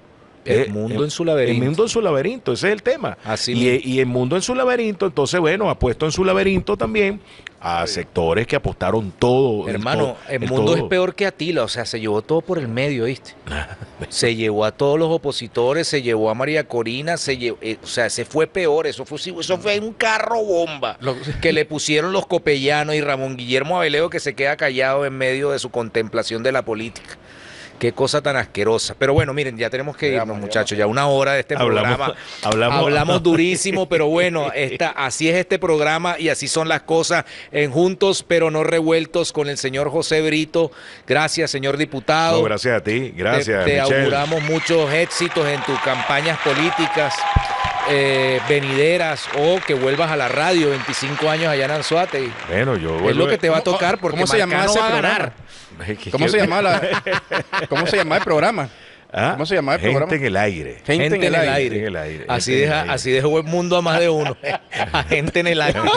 El Eh, mundo en su laberinto. El mundo en su laberinto, ese es el tema. Así y, el mundo en su laberinto, entonces, bueno, ha puesto en su laberinto también a sectores que apostaron todo. el Hermano, to- el mundo todo. es peor que Atila, o sea, se llevó todo por el medio, ¿viste? se llevó a todos los opositores, se llevó a María Corina, se llevó, eh, o sea, se fue peor, eso fue, eso fue un carro bomba Lo- que le pusieron los copellanos y Ramón Guillermo Abeleo que se queda callado en medio de su contemplación de la política. Qué cosa tan asquerosa. Pero bueno, miren, ya tenemos que irnos, muchachos. Ya una hora de este Hablamos- programa. hablamos- hablamos durísimo, pero bueno, esta, así es este programa y así son las cosas en Juntos, pero no revueltos con el señor José Brito. Gracias, señor diputado. No, gracias a ti, gracias, Te, te auguramos muchos éxitos en tus campañas políticas eh, venideras o que vuelvas a la radio 25 años allá en Anzuategui. Bueno, yo Es vuelvo- lo que te va a ¿Cómo- tocar porque cómo se Marcano ese va a programa? ganar. ¿Cómo se llamaba la, ¿Cómo se llamaba el programa? ¿Ah? ¿Cómo se llamaba el Gente programa? en el aire. Gente, Gente en el aire. Gente en el aire, Así gente en el deja, aire. así dejó el mundo a más de uno. a gente en el aire.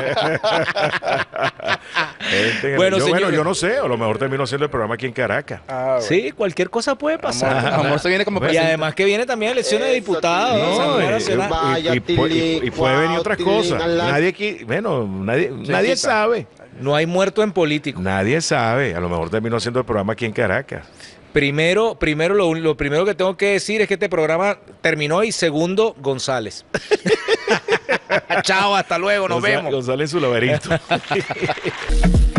Gente en el- Bueno, yo, bueno, yo no sé, a lo mejor termino haciendo el programa aquí en Caracas. Ah, bueno. Sí, cualquier cosa puede pasar. Amor, amor se viene como y además que viene también elecciones de diputados. ¿no? No, y- Nacional. y, y y- y puede venir otras cosas. Nadie aquí, bueno, nadie, nadie sabe. No hay muerto en político. Nadie sabe. A lo mejor termino haciendo el programa aquí en Caracas. Primero, primero lo, lo primero que tengo que decir es que este programa terminó y segundo, González. Chao, hasta luego, nos vemos. González en su laberinto.